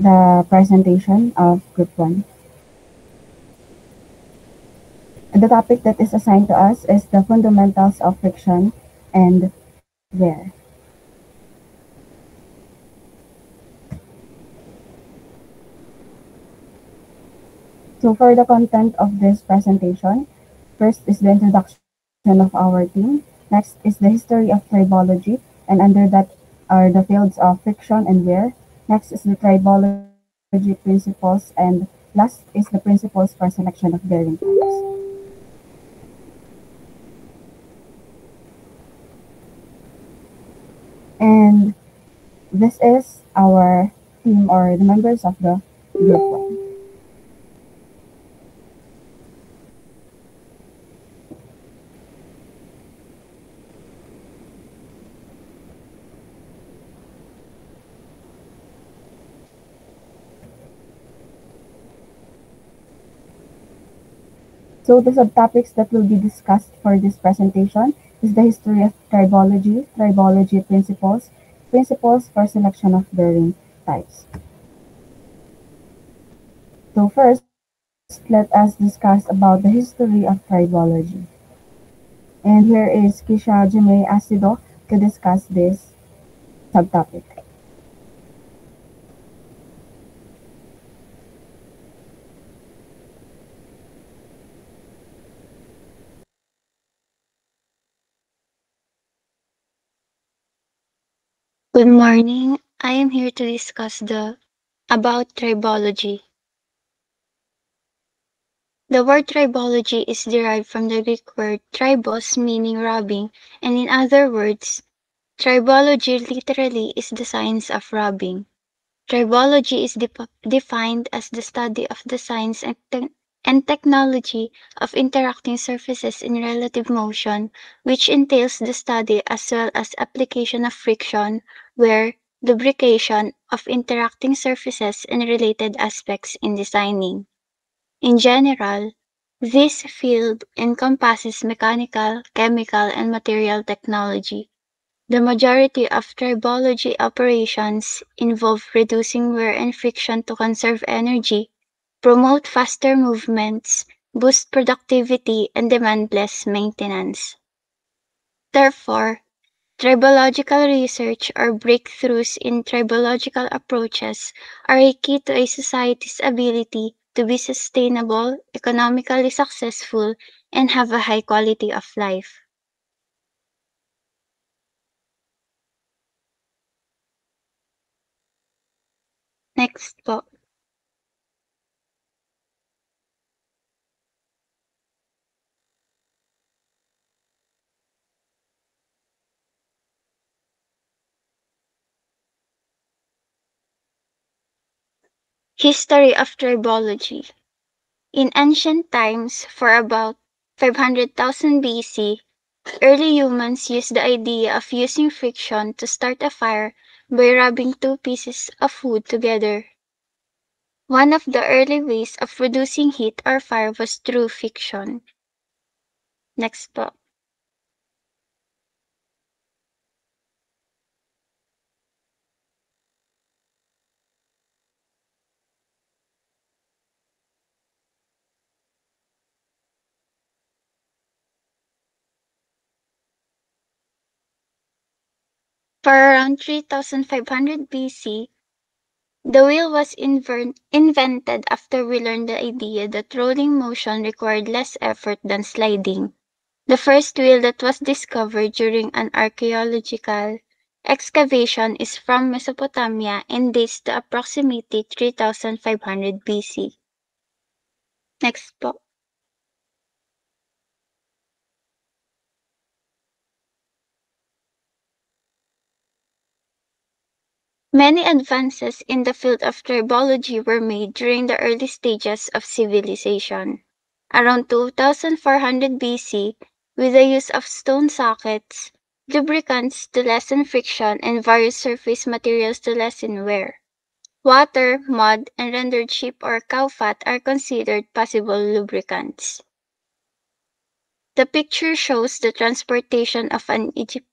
the presentation of Group 1. The topic that is assigned to us is the fundamentals of friction and wear. So for the content of this presentation, first is the introduction of our team. Next is the history of tribology, and under that are the fields of friction and wear. Next is the tribology principles, and last is the principles for selection of bearing types. And this is our team or the members of the group one. So the subtopics that will be discussed for this presentation is the history of tribology, tribology principles, principles for selection of bearing types. So first, let us discuss about the history of tribology. And here is Kisha Jime Asido to discuss this subtopic. Good morning. I am here to discuss the about tribology. The word tribology is derived from the Greek word tribos meaning robbing and in other words, tribology literally is the science of robbing. Tribology is de defined as the study of the science and, te and technology of interacting surfaces in relative motion, which entails the study as well as application of friction, wear, lubrication of interacting surfaces and related aspects in designing. In general, this field encompasses mechanical, chemical, and material technology. The majority of tribology operations involve reducing wear and friction to conserve energy, promote faster movements, boost productivity, and demand less maintenance. Therefore, Tribological research or breakthroughs in tribological approaches are a key to a society's ability to be sustainable, economically successful, and have a high quality of life. Next po. History of tribology. In ancient times, for about 500,000 BC, early humans used the idea of using friction to start a fire by rubbing two pieces of wood together. One of the early ways of producing heat or fire was through friction. Next po. For around 3500 BC, the wheel was invented after we learned the idea that rolling motion required less effort than sliding. The first wheel that was discovered during an archaeological excavation is from Mesopotamia and dates to approximately 3500 BC. Next po. Many advances in the field of tribology were made during the early stages of civilization. Around 2400 BC, with the use of stone sockets, lubricants to lessen friction, and various surface materials to lessen wear. Water, mud, and rendered sheep or cow fat are considered possible lubricants. The picture shows the transportation of an Egypt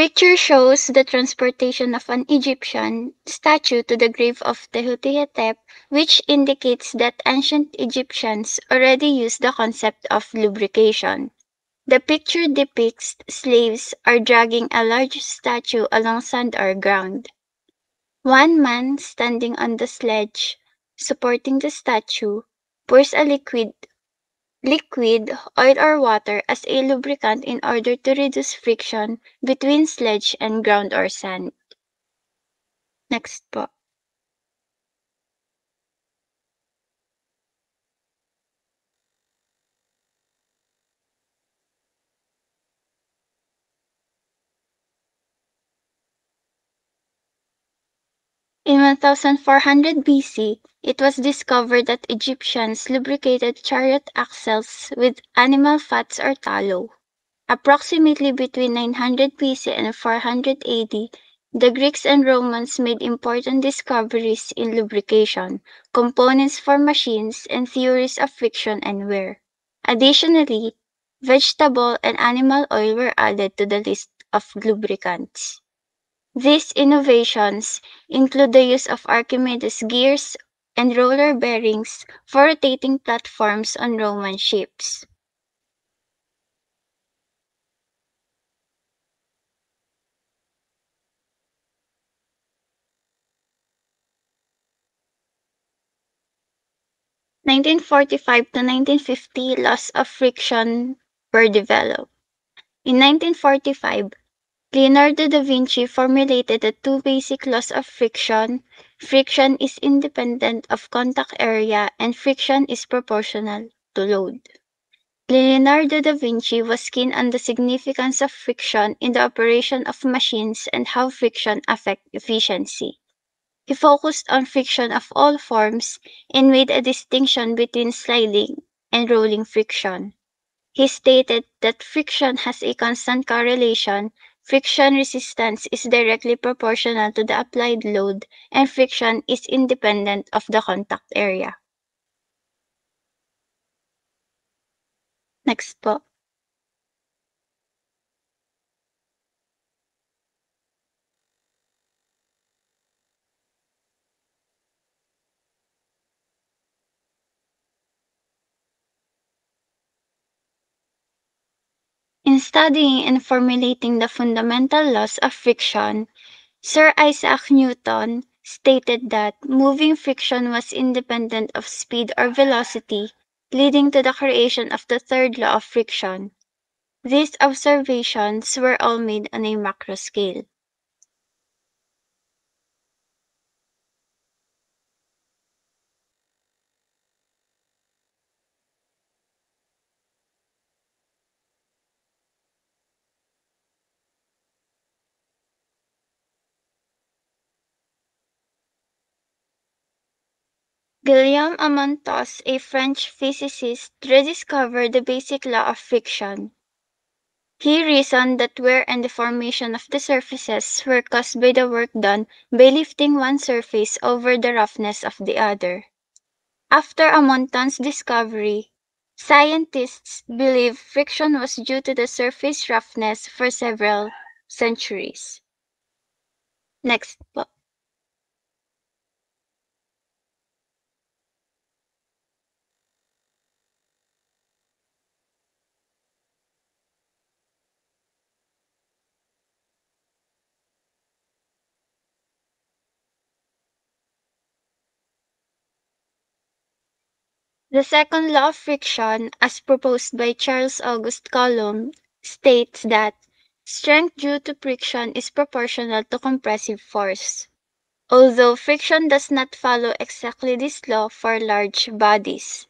The picture shows the transportation of an Egyptian statue to the grave of Tehuti which indicates that ancient Egyptians already used the concept of lubrication. The picture depicts slaves are dragging a large statue along sand or ground. One man standing on the sledge, supporting the statue, pours a liquid liquid, oil or water as a lubricant in order to reduce friction between sledge and ground or sand. Next po. In 1400 BC, it was discovered that Egyptians lubricated chariot axles with animal fats or tallow. Approximately between 900 BC and 400 AD, the Greeks and Romans made important discoveries in lubrication, components for machines, and theories of friction and wear. Additionally, vegetable and animal oil were added to the list of lubricants. These innovations include the use of Archimedes gears and roller bearings for rotating platforms on Roman ships. Nineteen forty-five to nineteen fifty laws of friction were developed. In 1945, Leonardo da Vinci formulated the two basic laws of friction. Friction is independent of contact area and friction is proportional to load. Leonardo da Vinci was keen on the significance of friction in the operation of machines and how friction affects efficiency. He focused on friction of all forms and made a distinction between sliding and rolling friction. He stated that friction has a constant correlation Friction resistance is directly proportional to the applied load and friction is independent of the contact area. Next po. Studying and formulating the fundamental laws of friction, Sir Isaac Newton stated that moving friction was independent of speed or velocity, leading to the creation of the third law of friction. These observations were all made on a macro scale. Guillaume Amontos, a French physicist, rediscovered the basic law of friction. He reasoned that wear and deformation of the surfaces were caused by the work done by lifting one surface over the roughness of the other. After Amonton's discovery, scientists believe friction was due to the surface roughness for several centuries. Next po. The second law of friction, as proposed by Charles Auguste Coulomb, states that strength due to friction is proportional to compressive force. Although friction does not follow exactly this law for large bodies.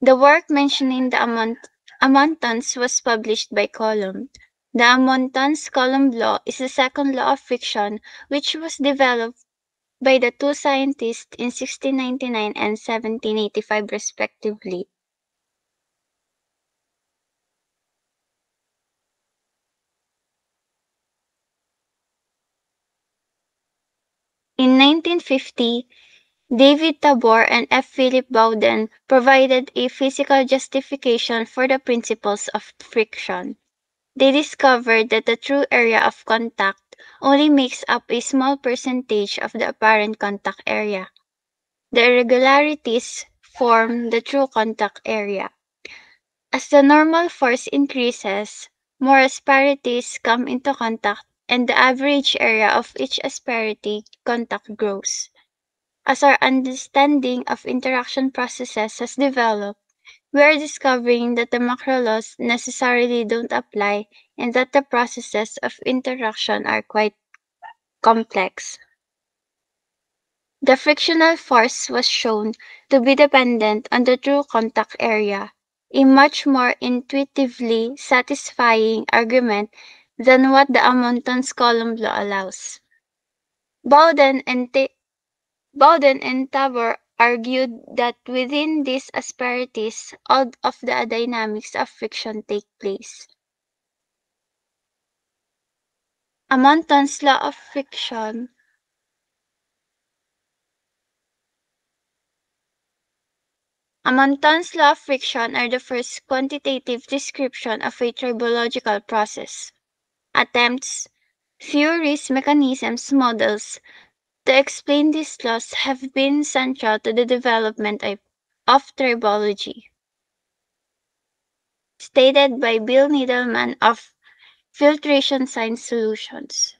The work mentioning the Amont Amontons was published by Coulomb. The Amontons-Coulomb law is the second law of friction which was developed by the two scientists in 1699 and 1785 respectively. In 1950, David Tabor and F. Philip Bowden provided a physical justification for the principles of friction. they discovered that the true area of contact only makes up a small percentage of the apparent contact area. The irregularities form the true contact area. As the normal force increases, more asperities come into contact and the average area of each asperity contact grows. As our understanding of interaction processes has developed, we are discovering that the macro laws necessarily don't apply and that the processes of interaction are quite complex. The frictional force was shown to be dependent on the true contact area, a much more intuitively satisfying argument than what the Amonton's Coulomb law allows. Bowden and, Ta- Bowden and Tabor argued that within these asperities, all of the dynamics of friction take place. Amonton's law of friction Amonton's law of friction are the first quantitative description of a tribological process. Attempts, theories, mechanisms, models to explain these laws have been central to the development of, tribology. Stated by Bill Needleman of Filtration Science Solutions.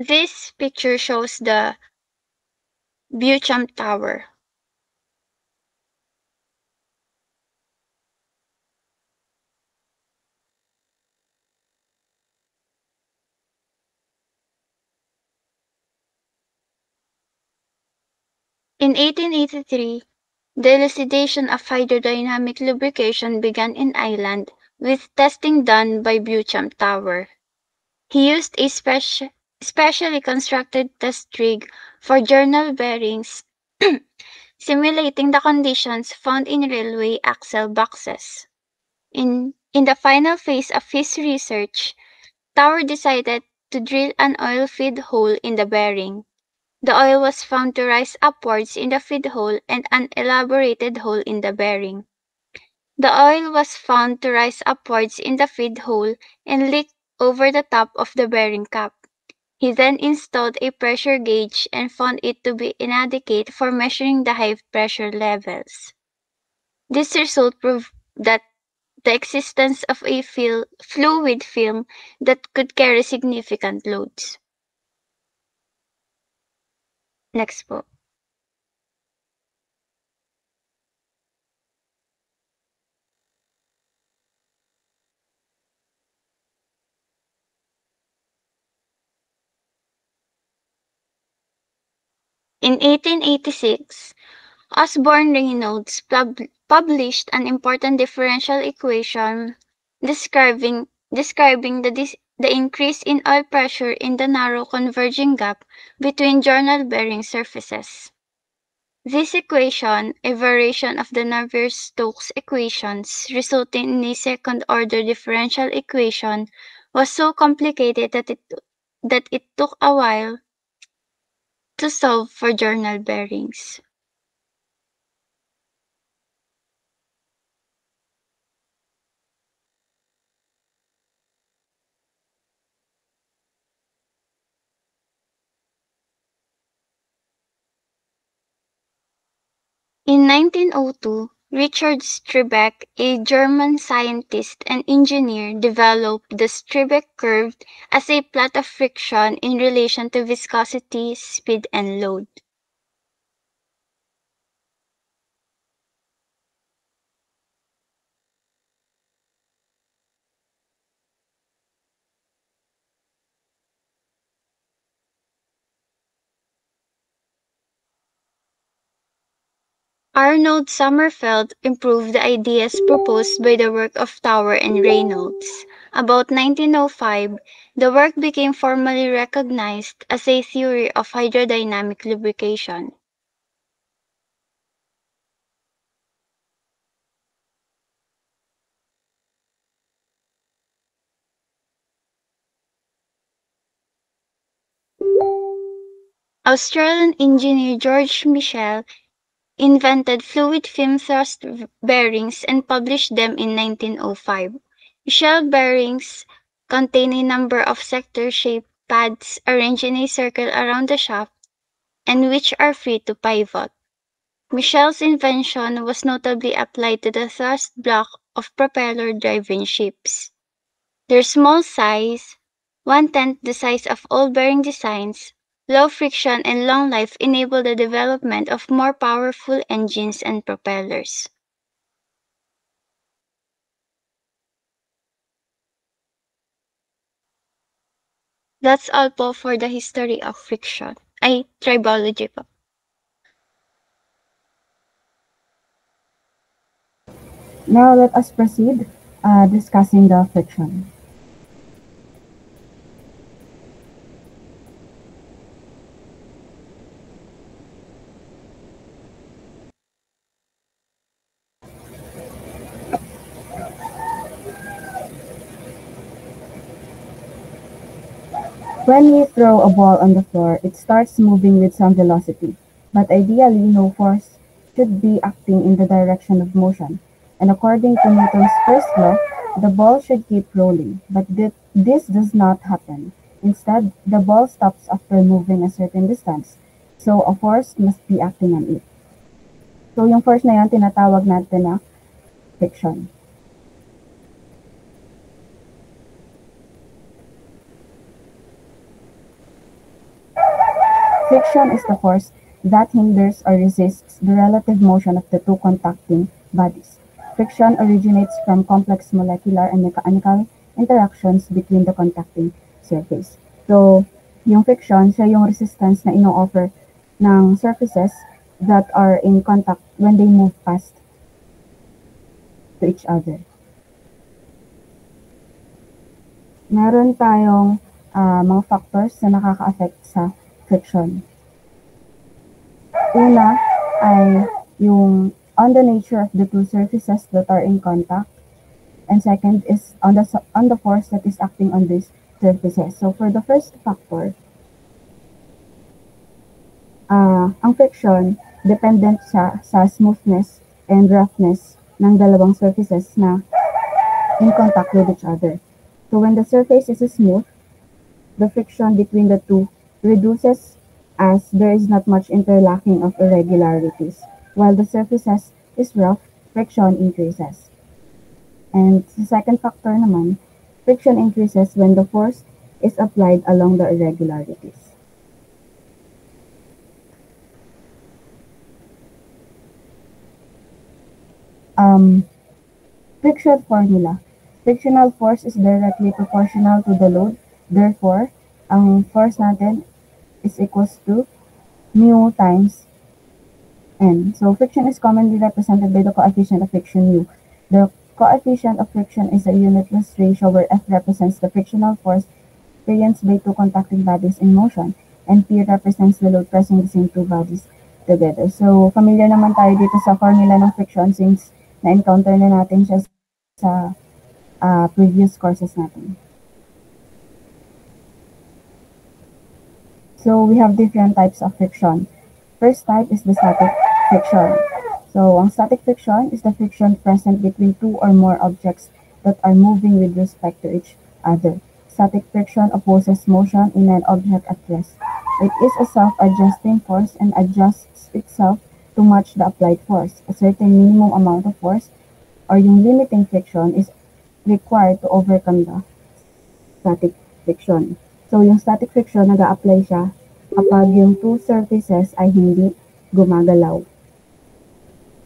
This picture shows the Beauchamp Tower. In 1883, the elucidation of hydrodynamic lubrication began in Ireland with testing done by Beauchamp Tower. He used a special specially constructed test rig for journal bearings, simulating the conditions found in railway axle boxes. In, in the final phase of his research, Tower decided to drill an oil feed hole in the bearing. The oil was found to rise upwards in the feed hole and an elaborated hole in the bearing. The oil was found to rise upwards in the feed hole and leak over the top of the bearing cap. He then installed a pressure gauge and found it to be inadequate for measuring the high pressure levels. This result proved that the existence of a fil- fluid film that could carry significant loads. Next po. In 1886, Osborne Reynolds pub- published an important differential equation describing describing the the increase in oil pressure in the narrow converging gap between journal bearing surfaces. This equation, a variation of the Navier-Stokes equations resulting in a second-order differential equation, was so complicated that it, that it took a while to solve for journal bearings. In 1902, Richard Strebek, a German scientist and engineer, developed the Strebek curve as a plot of friction in relation to viscosity, speed, and load. Arnold Sommerfeld improved the ideas proposed by the work of Tower and Reynolds. About 1905, the work became formally recognized as a theory of hydrodynamic lubrication. Australian engineer George Michel invented fluid film thrust bearings and published them in 1905. Michel bearings contain a number of sector-shaped pads arranged in a circle around the shaft and which are free to pivot. Michel's invention was notably applied to the thrust block of propeller-driven ships. Their small size, one-tenth the size of all bearing designs, low friction and long life enable the development of more powerful engines and propellers. That's all po for the history of friction. Ay, tribology po. Now let us proceed uh, discussing the friction. When we throw a ball on the floor, it starts moving with some velocity, but ideally no force should be acting in the direction of motion. And according to Newton's first law, the ball should keep rolling, but this does not happen. Instead, the ball stops after moving a certain distance, so a force must be acting on it. So yung force na yun, tinatawag natin na friction. Friction is the force that hinders or resists the relative motion of the two contacting bodies. Friction originates from complex molecular and mechanical interactions between the contacting surface. So, yung friction, siya yung resistance na ino-offer ng surfaces that are in contact when they move past to each other. Meron tayong uh, mga factors na nakaka-affect sa friction. Una ay yung on the nature of the two surfaces that are in contact. And second is on the, on the force that is acting on these surfaces. So for the first factor, uh, ang friction, dependent siya sa smoothness and roughness ng dalawang surfaces na in contact with each other. So when the surface is smooth, the friction between the two reduces as there is not much interlocking of irregularities, while the surfaces is rough, friction increases. And the second factor naman, friction increases when the force is applied along the irregularities. Um, friction formula. Frictional force is directly proportional to the load. Therefore, ang force natin is equals to mu times n. So friction is commonly represented by the coefficient of friction u. The coefficient of friction is a unitless ratio where F represents the frictional force experienced by two contacting bodies in motion and P represents the load pressing the same two bodies together. So, familiar naman tayo dito sa formula ng friction since na-encounter na natin siya sa uh, previous courses natin. So we have different types of friction. First type is the static friction. So ang static friction is the friction present between two or more objects that are moving with respect to each other. Static friction opposes motion in an object at rest. It is a self-adjusting force and adjusts itself to match the applied force. A certain minimum amount of force or yung limiting friction is required to overcome the static friction. So, yung static friction, nag apply siya kapag yung two surfaces ay hindi gumagalaw.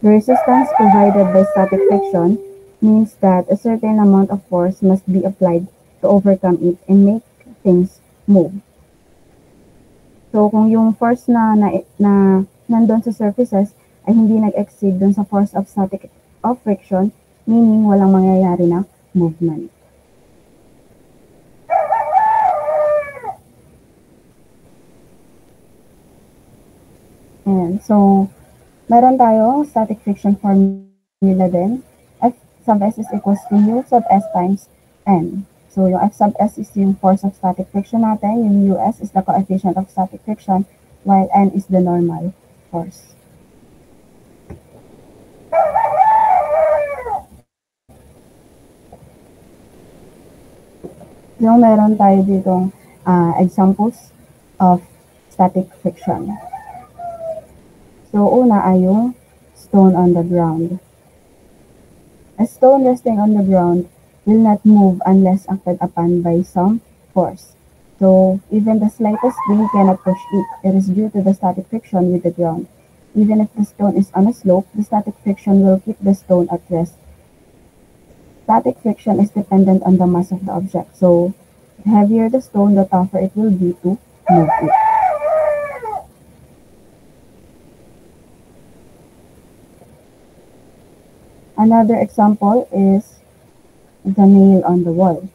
The resistance provided by static friction means that a certain amount of force must be applied to overcome it and make things move. So, kung yung force na, na, na nandun sa surfaces ay hindi nag-exceed dun sa force of static of friction, meaning walang mangyayari na movement. Ayan. So, meron tayo static friction formula din. F sub S is equals to U sub S times N. So, yung F sub S is yung force of static friction natin. Yung US is the coefficient of static friction. while n is the normal force. So, meron tayo ditong uh, examples of static friction. So, una ay yung stone on the ground. A stone resting on the ground will not move unless acted upon by some force. So, even the slightest wind cannot push it. It is due to the static friction with the ground. Even if the stone is on a slope, the static friction will keep the stone at rest. Static friction is dependent on the mass of the object. So, the heavier the stone, the tougher it will be to move it. Another example is the nail on the wall.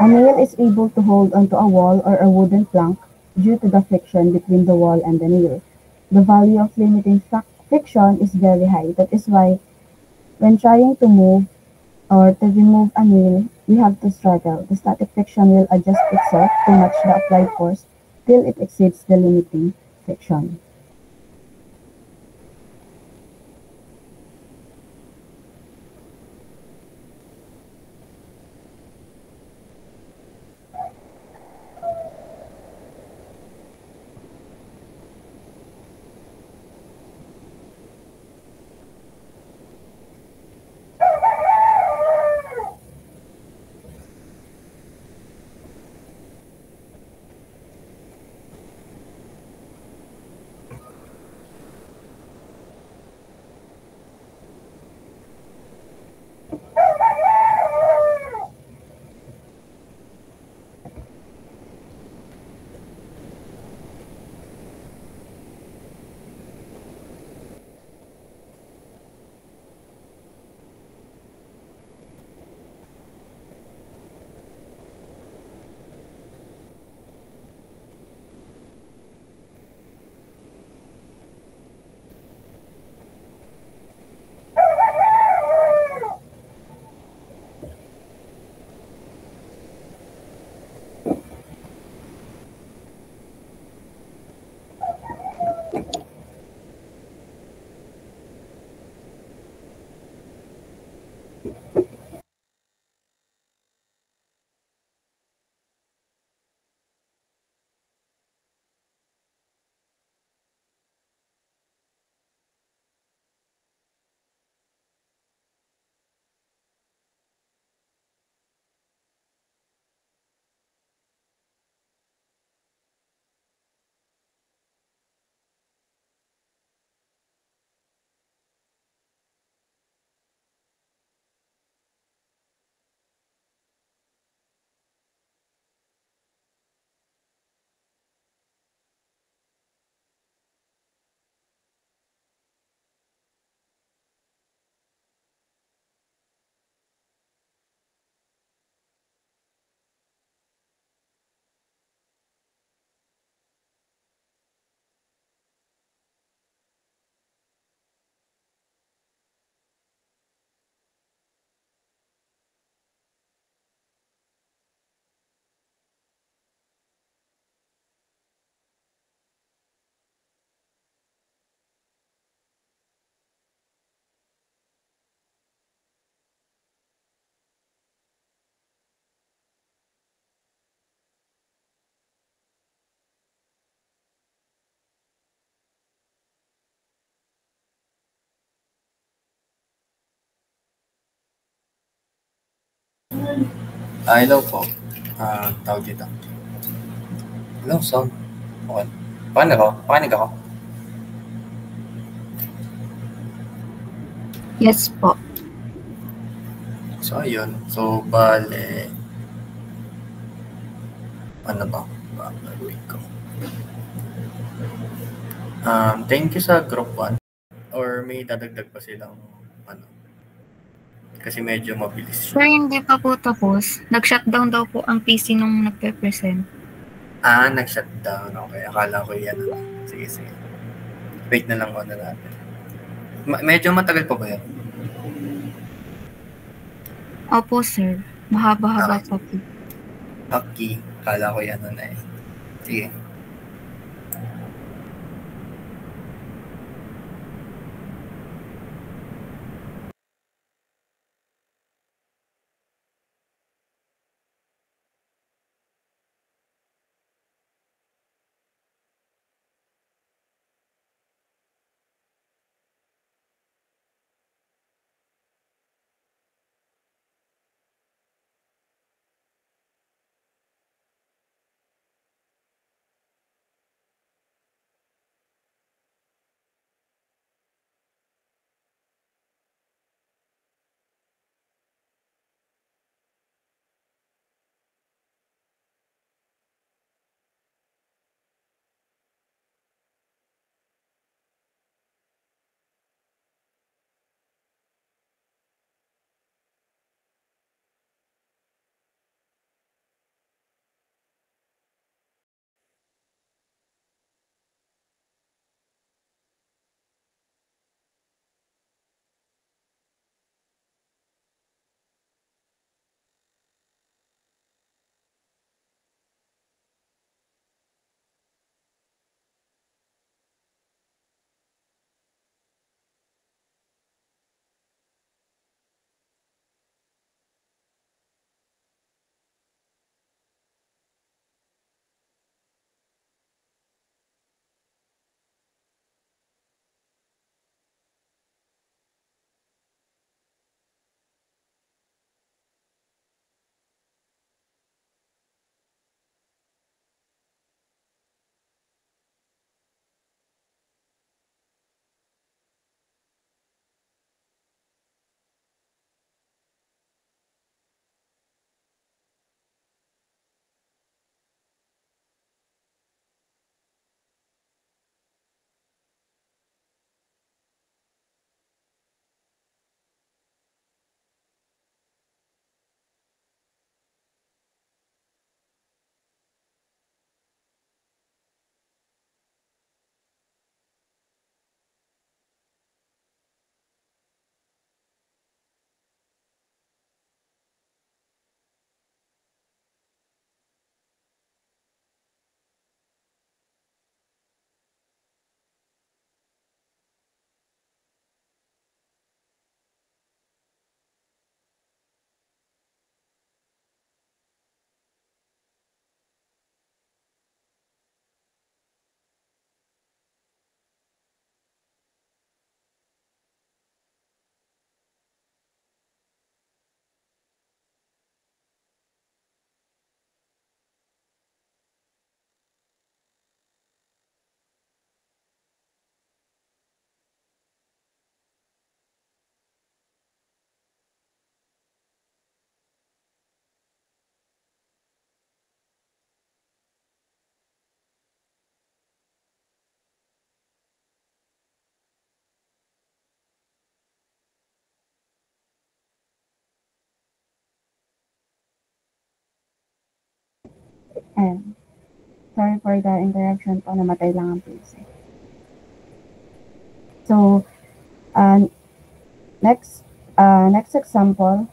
A nail is able to hold onto a wall or a wooden plank due to the friction between the wall and the nail. The value of limiting friction is very high. That is why when trying to move or to remove a nail, we have to struggle. The static friction will adjust itself to match the applied force till it exceeds the limiting friction. Ah, hello po. Ah, tawag dito. Hello, sound. Okay. Paano ako? Pakinig ako? Yes po. So, ayun. So, bale... Ano ba? Babalik ko. Um, thank you sa group 1. Or may dadagdag pa silang ano, kasi medyo mabilis Sir, hindi pa po tapos. Nag-shutdown daw po ang PC nung nagpe-present. Ah, nag-shutdown. Okay, akala ko yan. Sige, sige. Wait na lang muna natin. Ma- medyo matagal pa ba yan? Opo, sir. Mahaba-haba Okay. pa po. Okay, akala ko yan na eh. Sige. Ayan. Sorry for the interruption po. Namatay lang ang PC. So, uh, next, uh, next example.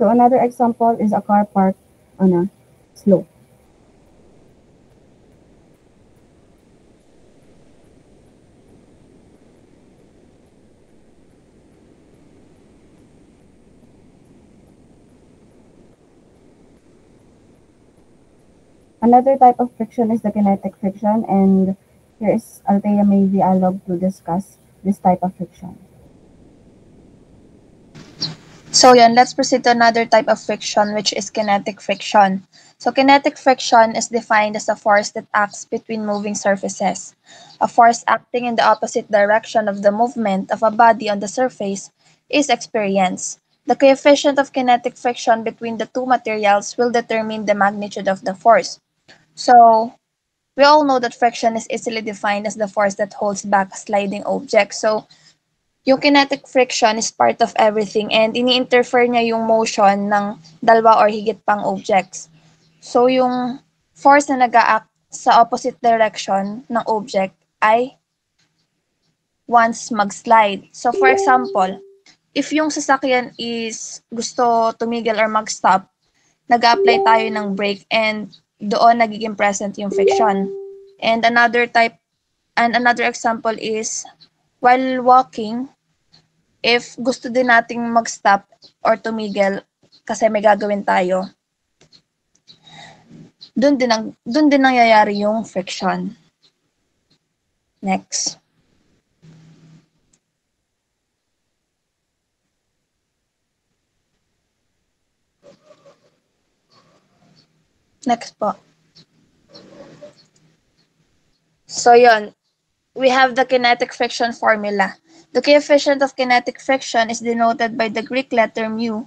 So another example is a car parked on a slope. Another type of friction is the kinetic friction, and here is Althea May Vialog to discuss this type of friction. So yun, let's proceed to another type of friction, which is kinetic friction. So kinetic friction is defined as a force that acts between moving surfaces. A force acting in the opposite direction of the movement of a body on the surface is experienced. the coefficient of kinetic friction between the two materials will determine the magnitude of the force. So, we all know that friction is easily defined as the force that holds back sliding object. So, yung kinetic friction is part of everything and ini-interfere niya yung motion ng dalawa or higit pang objects. So, yung force na nag act sa opposite direction ng object ay once mag-slide. So, for example, if yung sasakyan is gusto tumigil or mag-stop, nag-apply tayo ng brake and doon nagiging present yung friction. And another type, and another example is, while walking, if gusto din nating mag-stop or tumigil kasi may gagawin tayo, doon din, ang, doon din nangyayari yung friction. Next. Next po. So, yon. We have the kinetic friction formula. The coefficient of kinetic friction is denoted by the Greek letter mu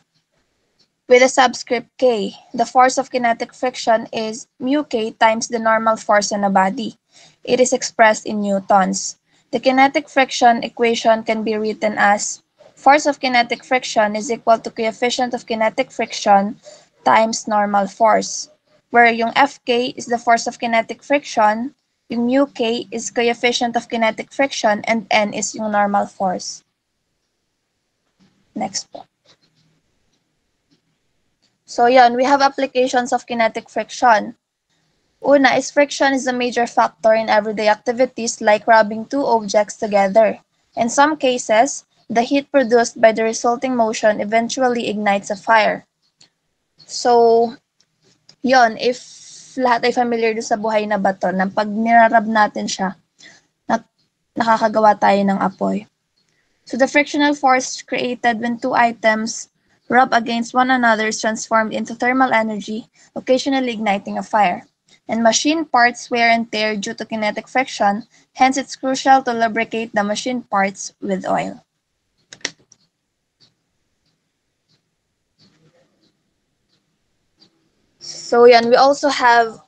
with a subscript k. The force of kinetic friction is mu k times the normal force on a body. It is expressed in newtons. The kinetic friction equation can be written as force of kinetic friction is equal to coefficient of kinetic friction times normal force, where yung Fk is the force of kinetic friction, yung mu k is coefficient of kinetic friction, and n is yung normal force. Next po. So yan, we have applications of kinetic friction. Una is friction is a major factor in everyday activities like rubbing two objects together. In some cases, the heat produced by the resulting motion eventually ignites a fire. So, yon if lahat ay familiar sa buhay na bato, na pag nirarab natin siya, na, nakakagawa tayo ng apoy. So the frictional force created when two items rub against one another is transformed into thermal energy, occasionally igniting a fire. And machine parts wear and tear due to kinetic friction, hence it's crucial to lubricate the machine parts with oil. So yan, we also have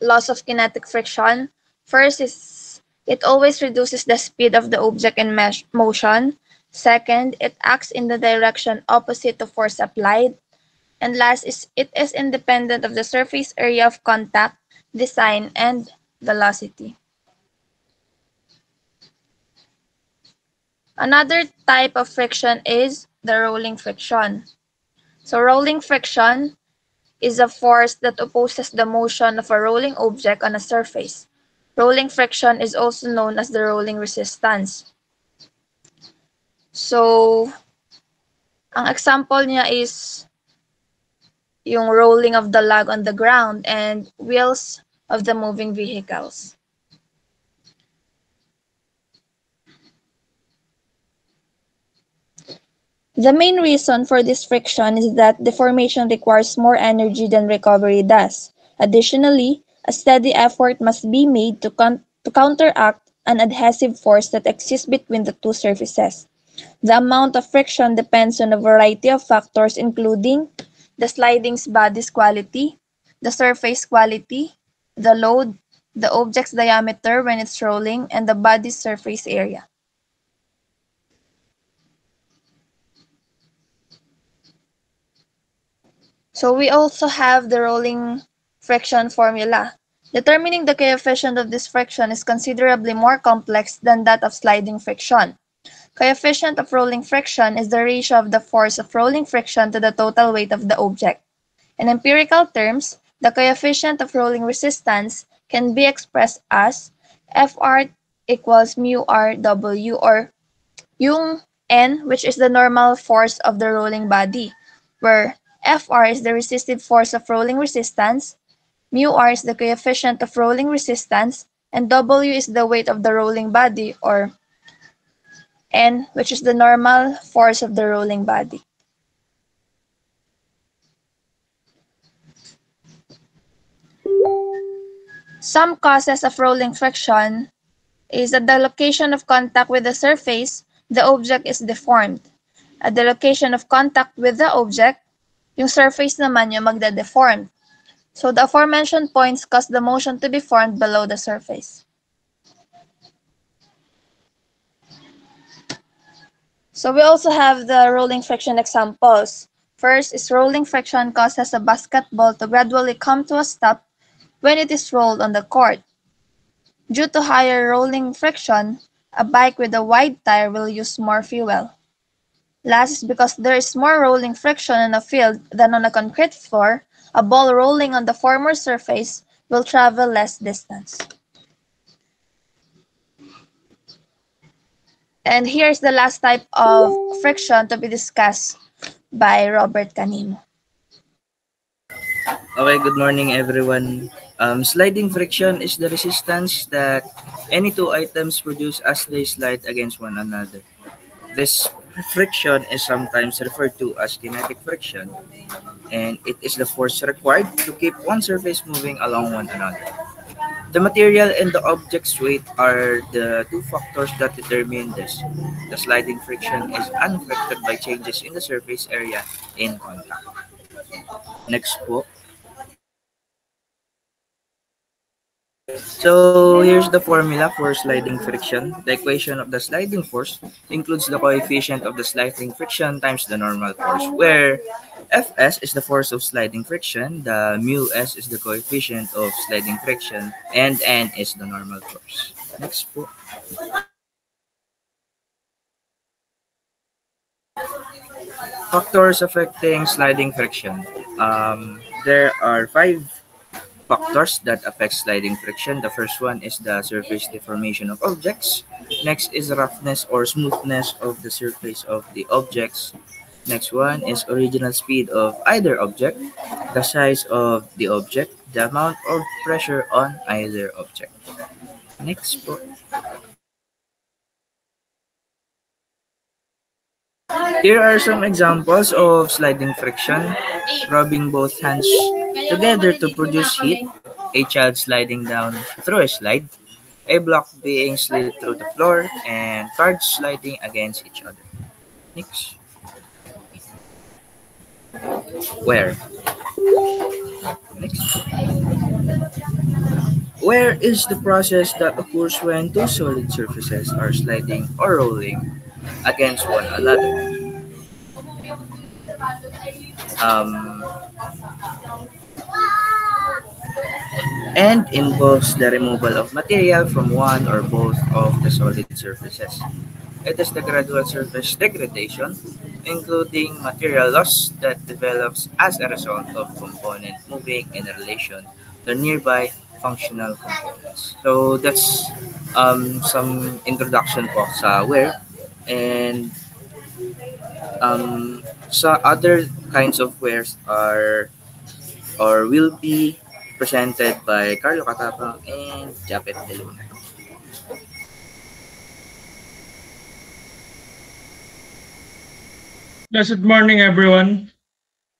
loss of kinetic friction. First is it always reduces the speed of the object in motion. Second, it acts in the direction opposite to force applied. And last is it is independent of the surface area of contact, design, and velocity. Another type of friction is the rolling friction. So rolling friction is a force that opposes the motion of a rolling object on a surface. Rolling friction is also known as the rolling resistance. So, ang example niya is yung rolling of the log on the ground and wheels of the moving vehicles. The main reason for this friction is that deformation requires more energy than recovery does. Additionally, a steady effort must be made to, to counteract an adhesive force that exists between the two surfaces. The amount of friction depends on a variety of factors including the sliding's body's quality, the surface quality, the load, the object's diameter when it's rolling, and the body's surface area. So we also have the rolling friction formula. Determining the coefficient of this friction is considerably more complex than that of sliding friction. Coefficient of rolling friction is the ratio of the force of rolling friction to the total weight of the object. In empirical terms, the coefficient of rolling resistance can be expressed as Fr equals mu Rw or yung N, which is the normal force of the rolling body, where Fr is the resistive force of rolling resistance, mu r is the coefficient of rolling resistance, and W is the weight of the rolling body, or N, which is the normal force of the rolling body. Some causes of rolling friction is that the location of contact with the surface, the object is deformed. At the location of contact with the object, yung surface naman yung magde-deform. So the aforementioned points cause the motion to be formed below the surface. So we also have the rolling friction examples. First is rolling friction causes a basketball to gradually come to a stop when it is rolled on the court. Due to higher rolling friction, a bike with a wide tire will use more fuel. Last is because there is more rolling friction in a field than on a concrete floor, a ball rolling on the former surface will travel less distance. And here's the last type of friction to be discussed by Robert Canimo. Okay, good morning everyone. Um, sliding friction is the resistance that any two items produce as they slide against one another. This friction is sometimes referred to as kinetic friction, and it is the force required to keep one surface moving along one another. The material and the object's weight are the two factors that determine this. The sliding friction is unaffected by changes in the surface area in contact. Next po. So here's the formula for sliding friction. The equation of the sliding force includes the coefficient of the sliding friction times the normal force, where Fs is the force of sliding friction, the mu s is the coefficient of sliding friction, and n is the normal force. Next. Factors affecting sliding friction. Um, there are five factors that affect sliding friction. The first one is the surface deformation of objects. Next is roughness or smoothness of the surface of the objects. Next one is original speed of either object, the size of the object, the amount of pressure on either object. Next. Here are some examples of sliding friction. Rubbing both hands together to produce heat. A child sliding down through a slide. A block being slid through the floor. And cards sliding against each other. Next. Where? Next. Where is the process that occurs when two solid surfaces are sliding or rolling against one another? Um, and involves the removal of material from one or both of the solid surfaces. It is the gradual surface degradation, including material loss that develops as a result of component moving in relation to nearby functional components. So that's um, some introduction po sa wear and um, sa other kinds of wares are or will be presented by Carlo Catapang and Japet De Luna. Good morning, everyone.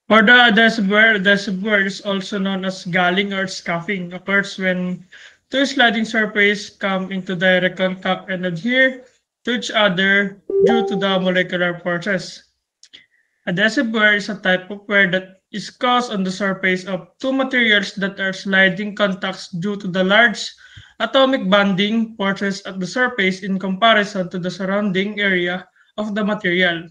For the adhesive wear is also known as galling or scuffing, occurs when two sliding surfaces come into direct contact and adhere to each other due to the molecular forces. Adhesive wear is a type of wear that is caused on the surface of two materials that are sliding contacts due to the large atomic bonding forces at the surface in comparison to the surrounding area of the material.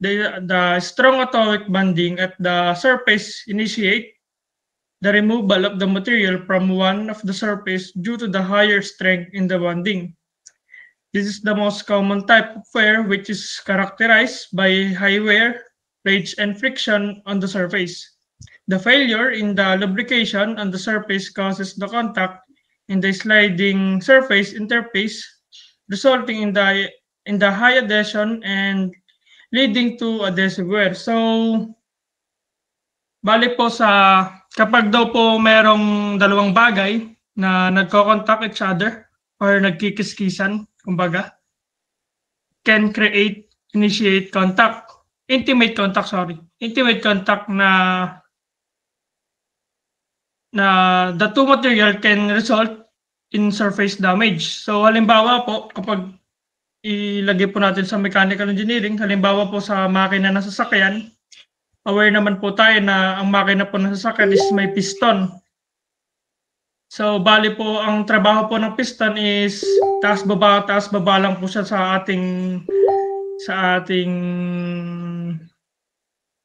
The, the strong atomic bonding at the surface initiate the removal of the material from one of the surface due to the higher strength in the bonding. This is the most common type of wear which is characterized by high wear, rage, and friction on the surface. The failure in the lubrication on the surface causes the contact in the sliding surface interface, resulting in the in the high adhesion and leading to adhesive wear. So, balik po sa kapag daw po merong dalawang bagay na nagko-contact each other or nagkikiskisan, kumbaga, can create, initiate contact, intimate contact, sorry, intimate contact na na the two material can result in surface damage. So halimbawa po, kapag ilagay po natin sa mechanical engineering. Halimbawa po sa makina ng sasakyan, aware naman po tayo na ang makina po ng sasakyan is may piston. So, bali po, ang trabaho po ng piston is taas baba, taas baba lang po siya sa ating sa ating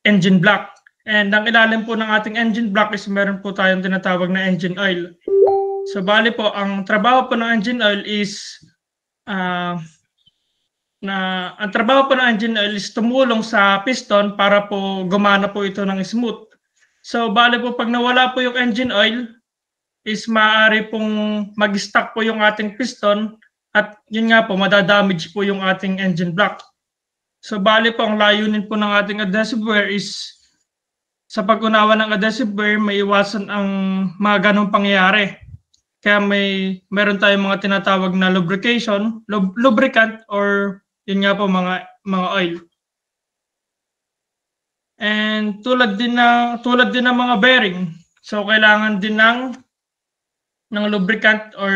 engine block. And ang ilalim po ng ating engine block is meron po tayong tinatawag na engine oil. So bali po, ang trabaho po ng engine oil is uh, na ang trabaho po ng engine oil is tumulong sa piston para po gumana po ito ng smooth. So bali po pag nawala po yung engine oil is maaari pong mag-stuck po yung ating piston at yun nga po madadamage po yung ating engine block. So bali po ang layunin po ng ating adhesive wear is sa pag-unawa ng adhesive wear, may iwasan ang mga ganong pangyayari. Kaya may meron tayong mga tinatawag na lubrication, lub, lubricant or yun nga po mga mga oil. And tulad din ng tulad din ng mga bearing. So kailangan din ng ng lubricant or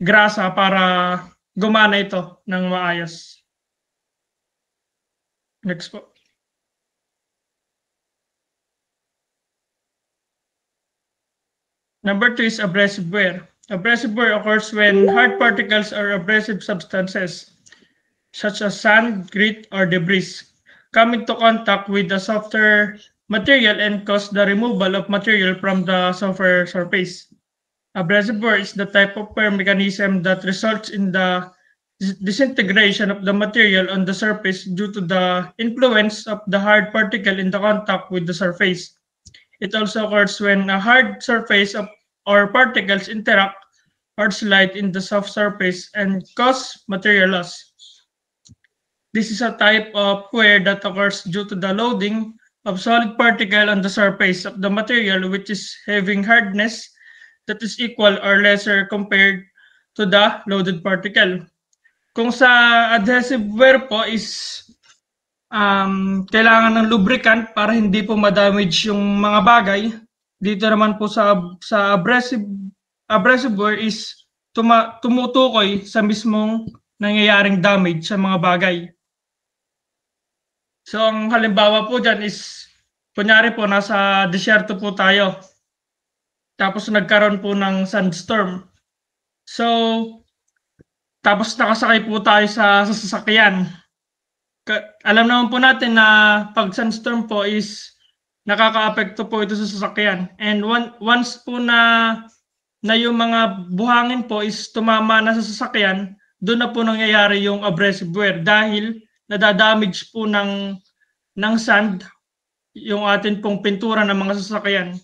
grasa para gumana ito ng maayos. Next po. Number two is abrasive wear. Abrasive wear occurs when hard particles or abrasive substances, such as sand, grit, or debris, come into contact with the softer material and cause the removal of material from the softer surface. Abrasive wear is the type of wear mechanism that results in the disintegration of the material on the surface due to the influence of the hard particle in the contact with the surface. It also occurs when a hard surface of, or particles interact or slide in the soft surface and cause material loss. This is a type of wear that occurs due to the loading of solid particle on the surface of the material which is having hardness that is equal or lesser compared to the loaded particle. Kung sa adhesive wear po is um, kailangan ng lubricant para hindi po ma-damage yung mga bagay. Dito naman po sa sa abrasive abrasive wear is tuma, tumutukoy sa mismong nangyayaring damage sa mga bagay. So ang halimbawa po dyan is kunyari po nasa disyerto po tayo. Tapos nagkaroon po ng sandstorm. So tapos nakasakay po tayo sa, sa sasakyan alam naman po natin na pag sandstorm po is nakakaapekto po ito sa sasakyan. And one, once po na na yung mga buhangin po is tumama na sa sasakyan, doon na po nangyayari yung abrasive wear dahil nadadamage po ng ng sand yung atin pong pintura ng mga sasakyan.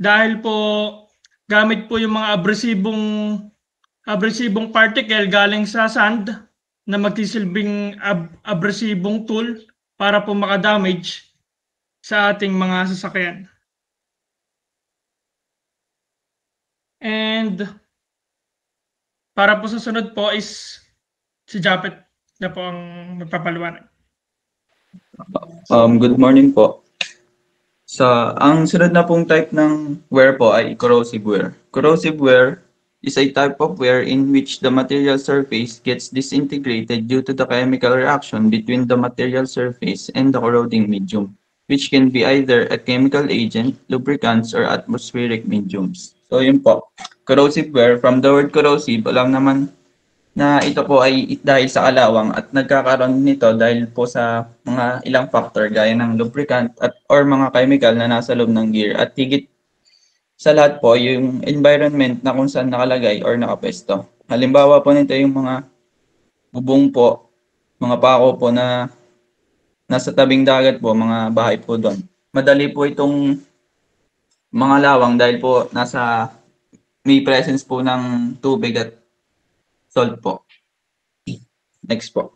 Dahil po gamit po yung mga abrasibong abrasibong particle galing sa sand na magsisilbing ab- abrasibong tool para po makadamage sa ating mga sasakyan. And para po sa sunod po is si Japet na po ang magpapaliwanag. Um, good morning po. Sa ang sunod na pong type ng wear po ay corrosive wear. Corrosive wear is a type of wear in which the material surface gets disintegrated due to the chemical reaction between the material surface and the corroding medium, which can be either a chemical agent, lubricants, or atmospheric mediums. So yun po. Corrosive wear, from the word corrosive, alam naman na ito po ay dahil sa kalawang at nagkakaroon nito dahil po sa mga ilang factor gaya ng lubricant at or mga chemical na nasa loob ng gear at higit sa lahat po yung environment na kung saan nakalagay or nakapwesto. Halimbawa po nito yung mga bubong po, mga pako po na nasa tabing dagat po, mga bahay po doon. Madali po itong mga lawang dahil po nasa may presence po ng tubig at po. Next po.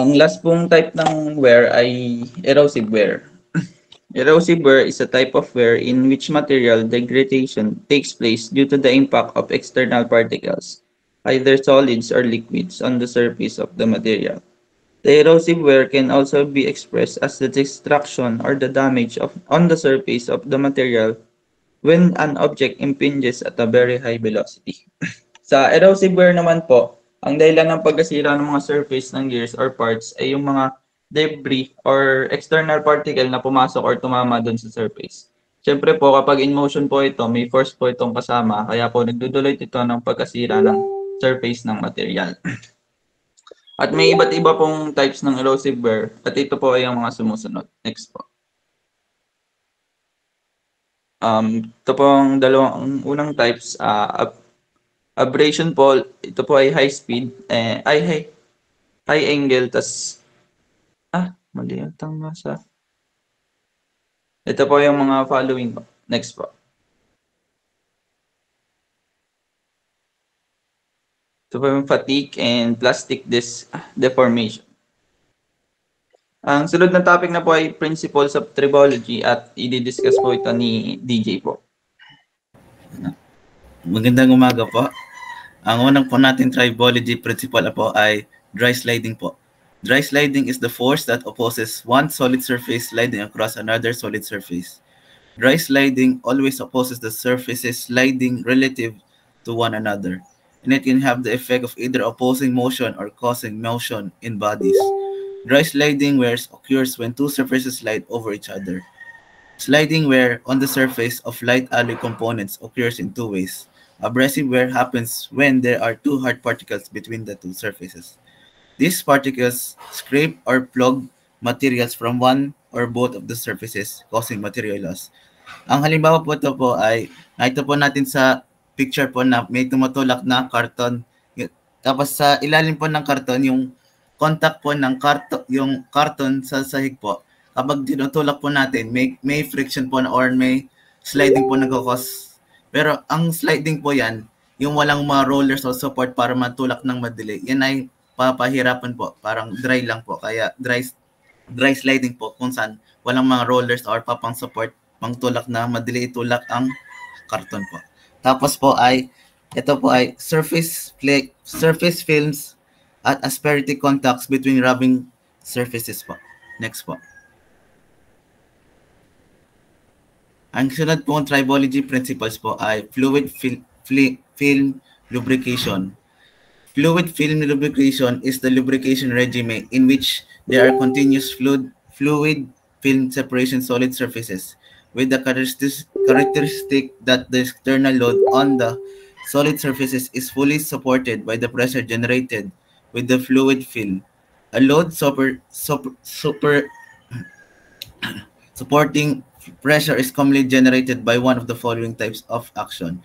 Ang last pong type ng wear ay erosive wear. Erosive wear is a type of wear in which material degradation takes place due to the impact of external particles, either solids or liquids, on the surface of the material. The erosive wear can also be expressed as the destruction or the damage of on the surface of the material when an object impinges at a very high velocity. Sa erosive wear naman po, ang dahilan ng pagkasira ng mga surface ng gears or parts ay yung mga debris or external particle na pumasok or tumama doon sa surface. Siyempre po, kapag in motion po ito, may force po itong kasama, kaya po nagdudulot ito ng pagkasira ng surface ng material. At may iba't iba pong types ng erosive wear, at ito po ay ang mga sumusunod. Next po. Um, ito po ang dalawang unang types, uh, ab- abrasion po, ito po ay high speed, eh, ay high, high angle, tas, ah, mali yung tama sa, ito po yung mga following. Next po. Ito po yung fatigue and plastic dis deformation. Ang sunod na topic na po ay principles of tribology at i-discuss po ito ni DJ po. Magandang umaga po. Ang unang po natin tribology principle po ay dry sliding po. Dry sliding is the force that opposes one solid surface sliding across another solid surface. Dry sliding always opposes the surfaces sliding relative to one another, and it can have the effect of either opposing motion or causing motion in bodies. Dry sliding wear occurs when two surfaces slide over each other. Sliding wear on the surface of light alloy components occurs in two ways. Abrasive wear happens when there are two hard particles between the two surfaces. These particles scrape or plug materials from one or both of the surfaces, causing material loss. Ang halimbawa po ito po ay, nakita po natin sa picture po na may tumutulak na karton. Tapos sa ilalim po ng karton, yung contact po ng karton, yung karton sa sahig po, kapag tinutulak po natin, may, may friction po or may sliding po nagkakos. Pero ang sliding po yan, yung walang mga rollers o support para matulak ng madali, yan ay papahirapan po. Parang dry lang po. Kaya dry dry sliding po kung saan walang mga rollers or papang support pang tulak na madali itulak ang karton po. Tapos po ay ito po ay surface play, surface films at asperity contacts between rubbing surfaces po. Next po. Ang sunod pong tribology principles po ay fluid fil, fil, film lubrication. Fluid film lubrication is the lubrication regime in which there are continuous fluid, fluid film separation solid surfaces with the characteristic, characteristic that the external load on the solid surfaces is fully supported by the pressure generated with the fluid film. A load super, super, super supporting pressure is commonly generated by one of the following types of action.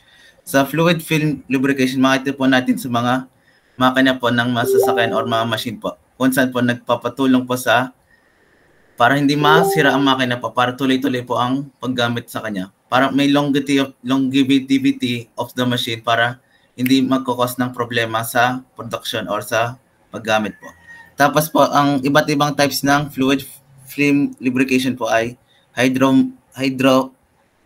Sa fluid film lubrication, makita po natin sa mga makina po ng masasakyan or mga machine po. Kung saan po nagpapatulong po sa para hindi masira ang makina po, para tuloy-tuloy po ang paggamit sa kanya. Para may longevity of, longevity of the machine para hindi magkakos ng problema sa production or sa paggamit po. Tapos po, ang iba't ibang types ng fluid film lubrication po ay hydro, hydro,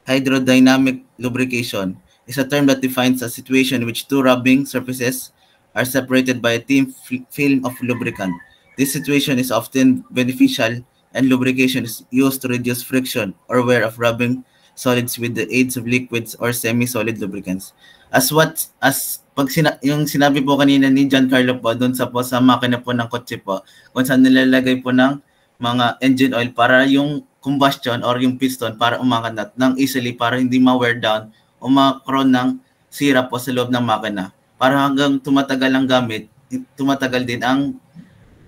hydrodynamic lubrication is a term that defines a situation in which two rubbing surfaces are separated by a thin film of lubricant. This situation is often beneficial and lubrication is used to reduce friction or wear of rubbing solids with the aids of liquids or semi-solid lubricants. As what as pag sina, yung sinabi po kanina ni Giancarlo po doon sa po sa makina po ng kotse po kung saan nilalagay po ng mga engine oil para yung combustion or yung piston para umakanat ng easily para hindi ma-wear down o makakaroon ng sira po sa loob ng makina. Para hanggang tumatagal ang gamit, tumatagal din ang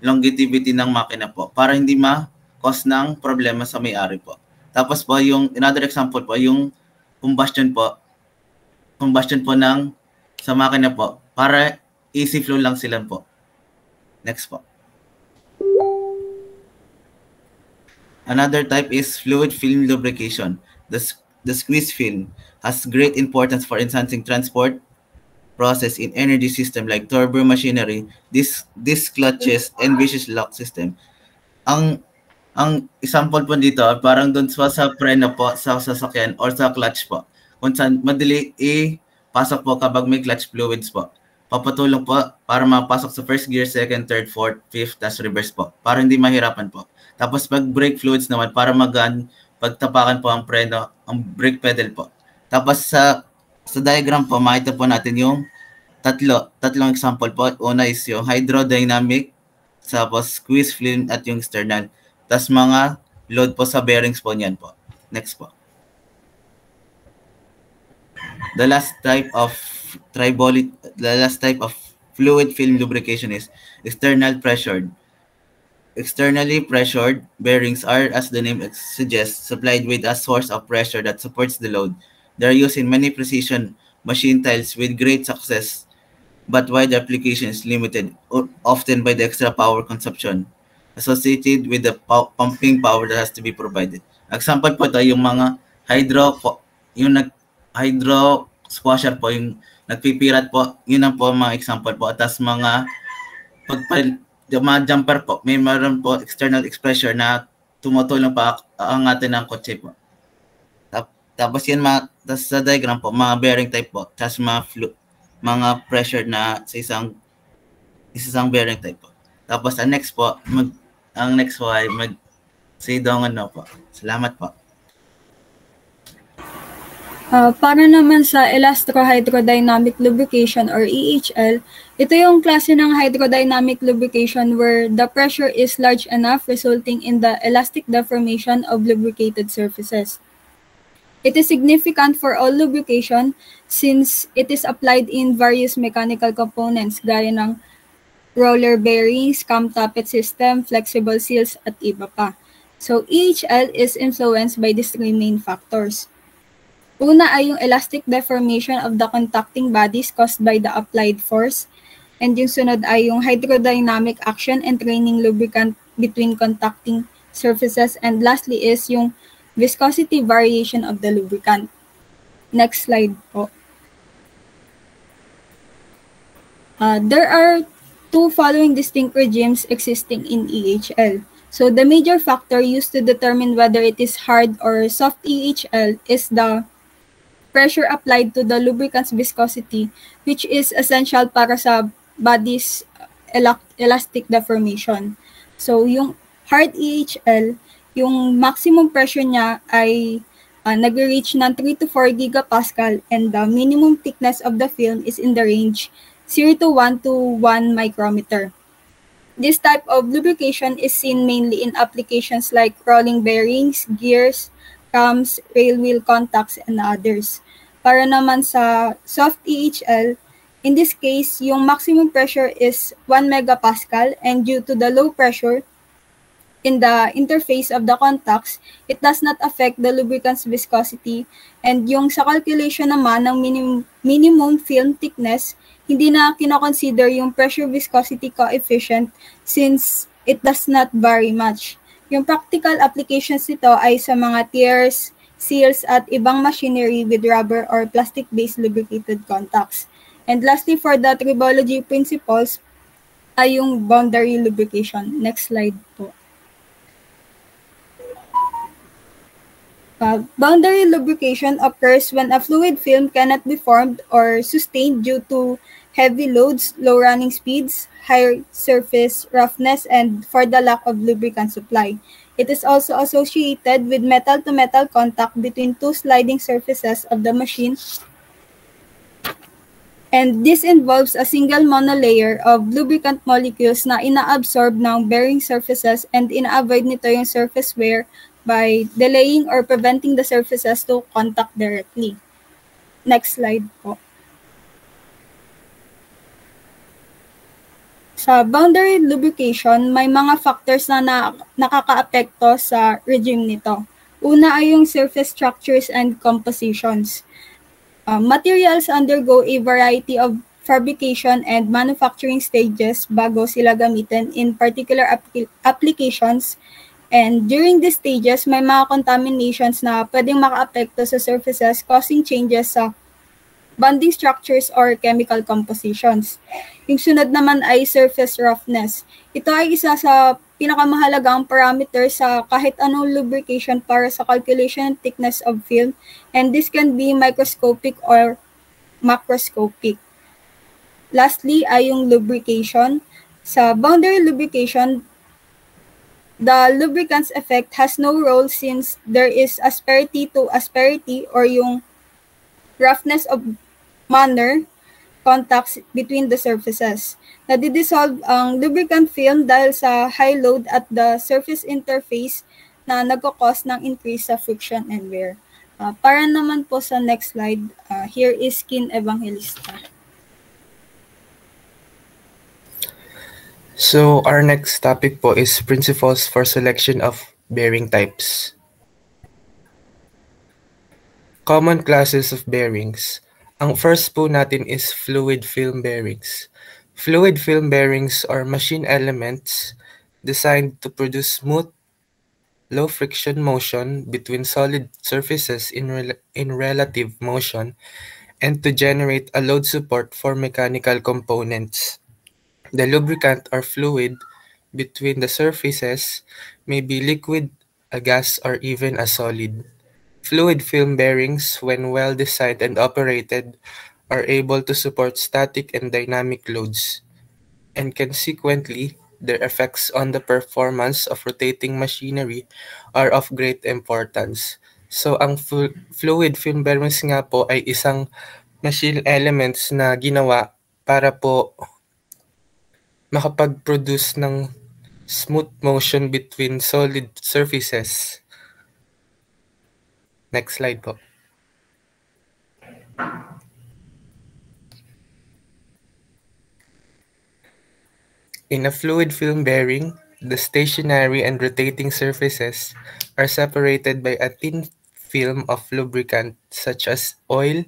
longevity ng makina po para hindi ma-cause ng problema sa may-ari po. Tapos po yung another example po yung combustion po combustion po ng sa makina po para easy flow lang sila po. Next po. Another type is fluid film lubrication. The, the squeeze film has great importance for enhancing transport process in energy system like turbo machinery, this this clutches and vicious lock system. Ang ang example po dito parang doon sa, sa preno po sa sasakyan or sa clutch po. Kung madali i-pasok po kapag may clutch fluids po. Papatulong po para mapasok sa first gear, second, third, fourth, fifth, tas reverse po. Para hindi mahirapan po. Tapos pag brake fluids naman para magaan, pagtapakan po ang preno, ang brake pedal po. Tapos sa sa diagram po, makita po natin yung tatlo, tatlong example po. Una is yung hydrodynamic, tapos squeeze film at yung external. Tapos mga load po sa bearings po niyan po. Next po. The last type of tribolic, the last type of fluid film lubrication is external pressured. Externally pressured bearings are, as the name suggests, supplied with a source of pressure that supports the load. They are used in many precision machine tiles with great success, but wide application is limited, often by the extra power consumption associated with the pumping power that has to be provided. Example po ito, yung mga hydro, yung nag, hydro squasher po, yung nagpipirat po, yun ang po mga example po. At mga pagpal, mga jumper po, may meron po external expressor na tumutulong pa ang atin ng kotse po. Tapos yan mga, tapos sa diagram po, mga bearing type po, tapos mga flu, mga pressure na sa isang isang bearing type po. Tapos ang next po, mag, ang next po ay mag say dong ano po. Salamat po. Uh, para naman sa electrohydrodynamic lubrication or EHL, ito yung klase ng hydrodynamic lubrication where the pressure is large enough resulting in the elastic deformation of lubricated surfaces. It is significant for all lubrication since it is applied in various mechanical components gaya ng roller bearings, cam tappet system, flexible seals, at iba pa. So EHL is influenced by these three main factors. Una ay yung elastic deformation of the contacting bodies caused by the applied force. And yung sunod ay yung hydrodynamic action and training lubricant between contacting surfaces. And lastly is yung viscosity variation of the lubricant. Next slide po. Uh, there are two following distinct regimes existing in EHL. So the major factor used to determine whether it is hard or soft EHL is the pressure applied to the lubricant's viscosity, which is essential para sa body's elastic deformation. So, yung hard EHL, yung maximum pressure niya ay uh, nag-reach ng 3 to 4 gigapascal and the minimum thickness of the film is in the range 0 to 1 to 1 micrometer. This type of lubrication is seen mainly in applications like rolling bearings, gears, cams, rail wheel contacts, and others. Para naman sa soft EHL, in this case, yung maximum pressure is 1 megapascal and due to the low pressure in the interface of the contacts, it does not affect the lubricant's viscosity and yung sa calculation naman ng minimum, minimum film thickness, hindi na kinoconsider yung pressure viscosity coefficient since it does not vary much. Yung practical applications nito ay sa mga tears, seals at ibang machinery with rubber or plastic-based lubricated contacts. And lastly, for the tribology principles, ay yung boundary lubrication. Next slide po. Uh, boundary lubrication occurs when a fluid film cannot be formed or sustained due to heavy loads, low running speeds, high surface roughness, and for the lack of lubricant supply. It is also associated with metal-to-metal contact between two sliding surfaces of the machine and this involves a single monolayer of lubricant molecules na inaabsorb ng bearing surfaces and ina-avoid nito yung surface wear by delaying or preventing the surfaces to contact directly. Next slide po. Sa boundary lubrication, may mga factors na, na nakakaapekto sa regime nito. Una ay yung surface structures and compositions. Uh, materials undergo a variety of fabrication and manufacturing stages bago sila gamitin in particular ap- applications. And during these stages, may mga contaminations na pwedeng makaapekto sa surfaces causing changes sa bonding structures or chemical compositions. Yung sunod naman ay surface roughness. Ito ay isa sa pinakamahalagang parameter sa kahit anong lubrication para sa calculation and thickness of film and this can be microscopic or macroscopic. Lastly ay yung lubrication. Sa boundary lubrication, the lubricant's effect has no role since there is asperity to asperity or yung roughness of manner contacts between the surfaces. Nadidissolve ang lubricant film dahil sa high load at the surface interface na nagkakos ng increase sa friction and wear. Uh, para naman po sa next slide, uh, here is Skin Evangelista. So our next topic po is principles for selection of bearing types. Common classes of bearings. Ang first po natin is fluid film bearings. Fluid film bearings are machine elements designed to produce smooth, low friction motion between solid surfaces in, rel- in relative motion and to generate a load support for mechanical components. The lubricant or fluid between the surfaces may be liquid, a gas, or even a solid. Fluid film bearings, when well designed and operated, are able to support static and dynamic loads, and consequently, their effects on the performance of rotating machinery are of great importance. So, ang flu- fluid film bearings nga po ay isang machine elements na ginawa para po makapag-produce ng smooth motion between solid surfaces. Next slide. In a fluid film bearing, the stationary and rotating surfaces are separated by a thin film of lubricant such as oil,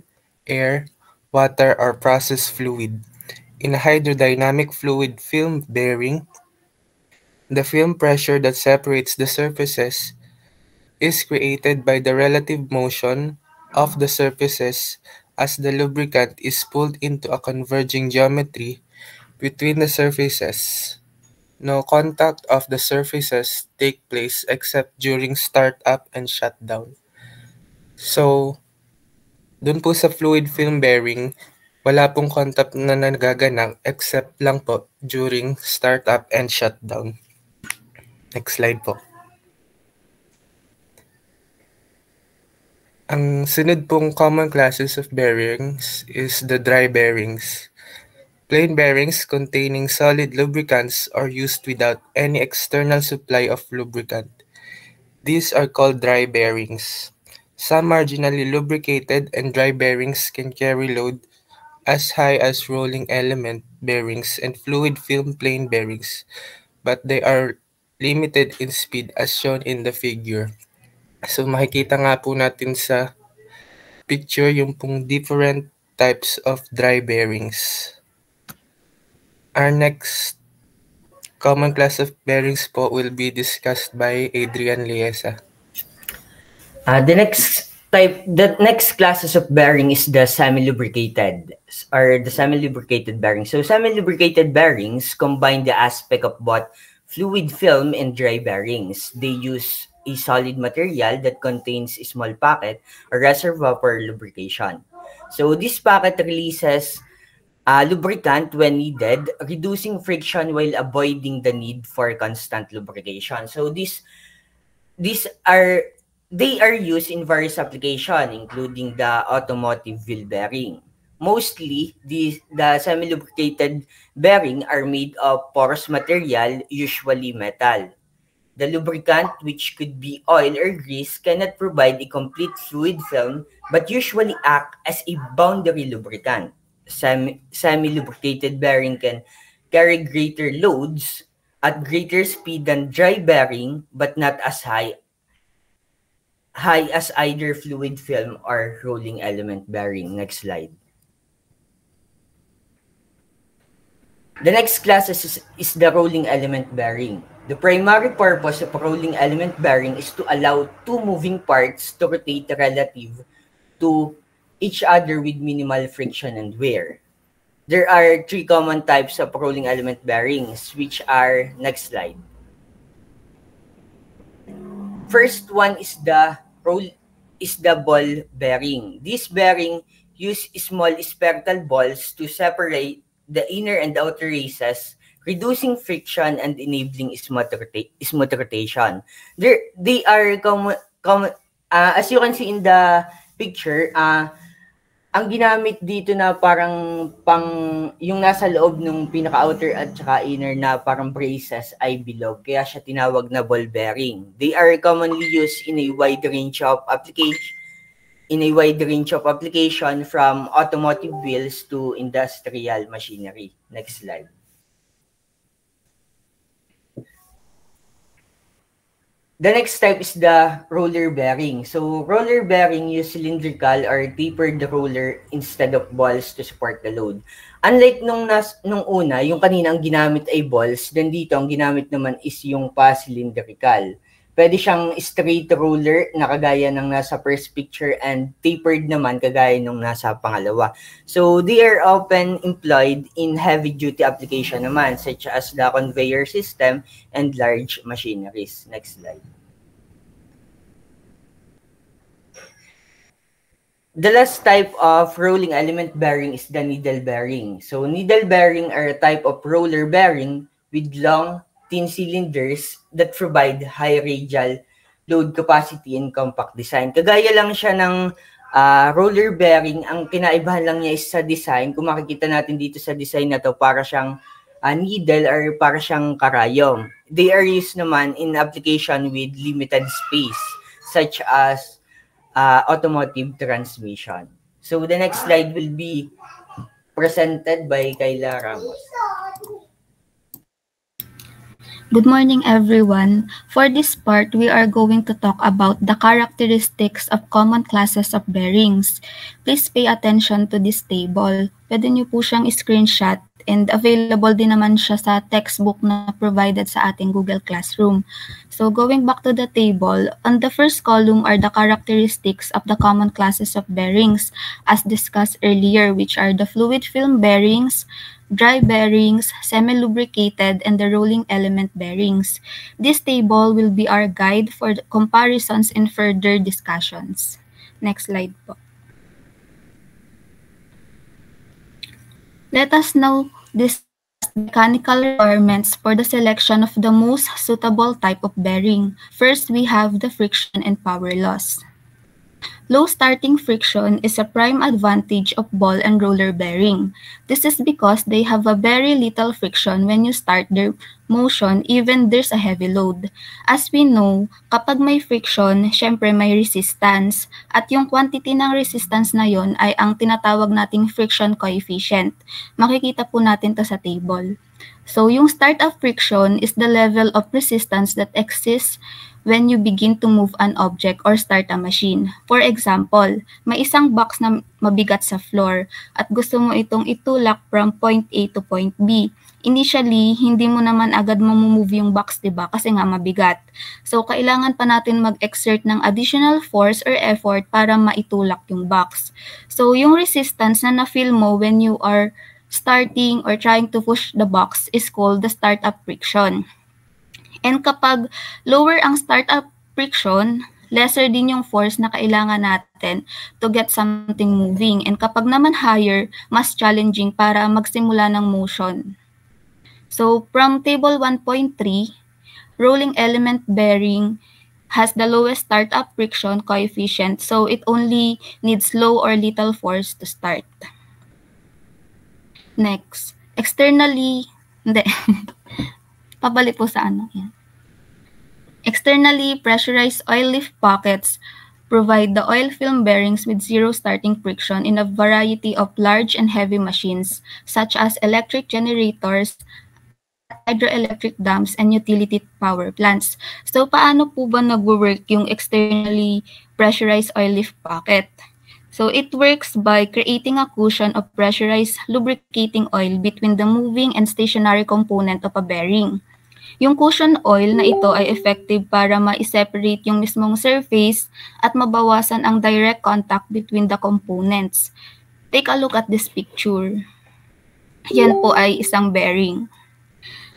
air, water, or process fluid. In a hydrodynamic fluid film bearing, the film pressure that separates the surfaces is created by the relative motion of the surfaces as the lubricant is pulled into a converging geometry between the surfaces. No contact of the surfaces take place except during startup and shutdown. So, dun po sa fluid film bearing, wala pong contact na nagaganap except lang po during startup and shutdown. Next slide po. Ang sunod pong common classes of bearings is the dry bearings. Plain bearings containing solid lubricants are used without any external supply of lubricant. These are called dry bearings. Some marginally lubricated and dry bearings can carry load as high as rolling element bearings and fluid film plain bearings, but they are limited in speed as shown in the figure. So makikita nga po natin sa picture yung pong different types of dry bearings. Our next common class of bearings po will be discussed by Adrian Liesa. Uh, the next type, the next classes of bearing is the semi-lubricated or the semi-lubricated bearings. So semi-lubricated bearings combine the aspect of both fluid film and dry bearings. They use a solid material that contains a small packet or reservoir for lubrication. So this packet releases uh, lubricant when needed, reducing friction while avoiding the need for constant lubrication. So these these are they are used in various applications, including the automotive wheel bearing. Mostly, the, the semi-lubricated bearing are made of porous material, usually metal. The lubricant, which could be oil or grease, cannot provide a complete fluid film but usually act as a boundary lubricant. Semi- semi-lubricated bearing can carry greater loads at greater speed than dry bearing but not as high high as either fluid film or rolling element bearing. Next slide. The next class is, is the rolling element bearing. The primary purpose of rolling element bearing is to allow two moving parts to rotate relative to each other with minimal friction and wear. There are three common types of rolling element bearings, which are next slide. First one is the roll is the ball bearing. This bearing use small spherical balls to separate the inner and outer races, reducing friction and enabling smooth, rota- smooth rotation. They're, they are common, common uh, as you can see in the picture, uh, ang ginamit dito na parang pang yung nasa loob ng pinaka outer at saka inner na parang braces ay bilog kaya siya tinawag na ball bearing. They are commonly used in a wide range of application in a wide range of application from automotive wheels to industrial machinery. Next slide. The next type is the roller bearing. So roller bearing use cylindrical or tapered roller instead of balls to support the load. Unlike nung nas nung una, yung kanina ang ginamit ay balls, then dito ang ginamit naman is yung pa-cylindrical. Pwede siyang straight roller na kagaya ng nasa first picture and tapered naman kagaya nung nasa pangalawa. So they are often employed in heavy duty application naman such as the conveyor system and large machineries. Next slide. The last type of rolling element bearing is the needle bearing. So needle bearing are a type of roller bearing with long, thin cylinders that provide high radial load capacity and compact design. Kagaya lang siya ng uh, roller bearing, ang kinaibahan lang niya is sa design. Kung makikita natin dito sa design na to, para siyang uh, needle or para siyang karayom. They are used naman in application with limited space, such as uh, automotive transmission. So the next slide will be presented by Kayla Ramos. Good morning, everyone. For this part, we are going to talk about the characteristics of common classes of bearings. Please pay attention to this table. Pwede niyo po siyang screenshot and available din naman siya sa textbook na provided sa ating Google Classroom. So going back to the table, on the first column are the characteristics of the common classes of bearings as discussed earlier, which are the fluid film bearings, dry bearings, semi-lubricated, and the rolling element bearings. This table will be our guide for comparisons and further discussions. Next slide po. Let us now discuss mechanical requirements for the selection of the most suitable type of bearing. First, we have the friction and power loss. Low starting friction is a prime advantage of ball and roller bearing. This is because they have a very little friction when you start their motion even there's a heavy load. As we know, kapag may friction, syempre may resistance. At yung quantity ng resistance na yon ay ang tinatawag nating friction coefficient. Makikita po natin to sa table. So yung start of friction is the level of resistance that exists when you begin to move an object or start a machine. For example, may isang box na mabigat sa floor at gusto mo itong itulak from point A to point B. Initially, hindi mo naman agad mamumove yung box, di ba? Kasi nga mabigat. So, kailangan pa natin mag-exert ng additional force or effort para maitulak yung box. So, yung resistance na na-feel mo when you are starting or trying to push the box is called the startup friction. And kapag lower ang startup friction, lesser din yung force na kailangan natin to get something moving. And kapag naman higher, mas challenging para magsimula ng motion. So from table 1.3, rolling element bearing has the lowest startup friction coefficient so it only needs low or little force to start. Next, externally, hindi. Pabalik po sa ano. Yan. Externally pressurized oil lift pockets provide the oil film bearings with zero starting friction in a variety of large and heavy machines, such as electric generators, hydroelectric dams, and utility power plants. So, paano po ba nag-work yung externally pressurized oil lift pocket? So, it works by creating a cushion of pressurized lubricating oil between the moving and stationary component of a bearing. Yung cushion oil na ito ay effective para ma-separate yung mismong surface at mabawasan ang direct contact between the components. Take a look at this picture. Yan po ay isang bearing.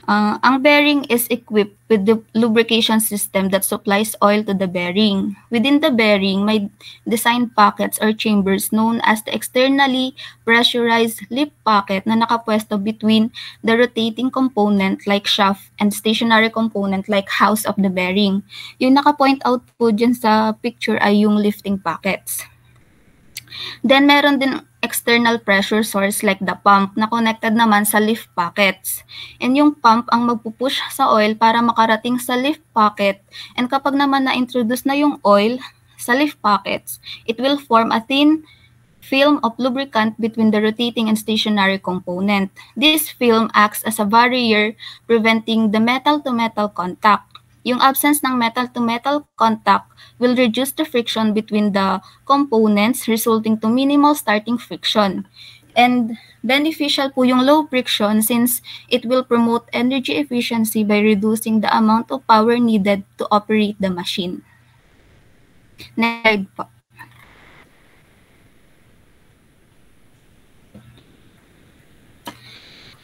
Uh, ang bearing is equipped with the lubrication system that supplies oil to the bearing. Within the bearing, may design pockets or chambers known as the externally pressurized lip pocket na nakapwesto between the rotating component like shaft and stationary component like house of the bearing. Yung naka-point out po dyan sa picture ay yung lifting pockets. Then meron din external pressure source like the pump na connected naman sa lift pockets. And yung pump ang magpupush sa oil para makarating sa lift pocket. And kapag naman na-introduce na yung oil sa lift pockets, it will form a thin film of lubricant between the rotating and stationary component. This film acts as a barrier preventing the metal-to-metal contact. Yung absence ng metal-to-metal contact will reduce the friction between the components resulting to minimal starting friction. And beneficial po yung low friction since it will promote energy efficiency by reducing the amount of power needed to operate the machine. Next po.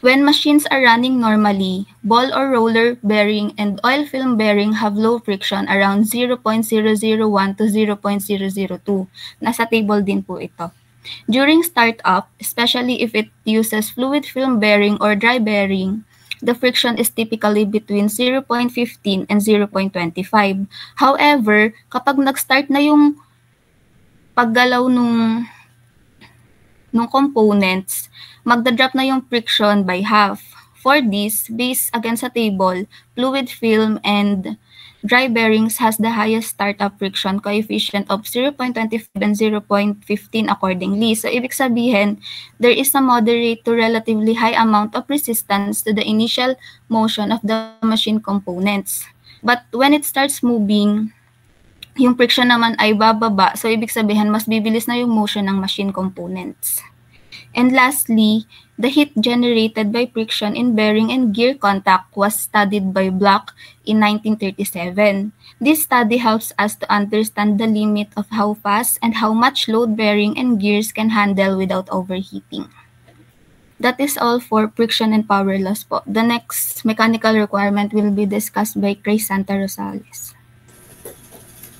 When machines are running normally, ball or roller bearing and oil film bearing have low friction around 0.001 to 0.002. Nasa table din po ito. During startup, especially if it uses fluid film bearing or dry bearing, the friction is typically between 0.15 and 0.25. However, kapag nag-start na yung paggalaw nung nung components, magda-drop na yung friction by half. For this, based again sa table, fluid film and dry bearings has the highest startup friction coefficient of 0.25 and 0.15 accordingly. So, ibig sabihin, there is a moderate to relatively high amount of resistance to the initial motion of the machine components. But when it starts moving, yung friction naman ay bababa. So, ibig sabihin, mas bibilis na yung motion ng machine components. And lastly, the heat generated by friction in bearing and gear contact was studied by Bloch in 1937. This study helps us to understand the limit of how fast and how much load bearing and gears can handle without overheating. That is all for friction and power loss po. The next mechanical requirement will be discussed by Chris Santa Rosales.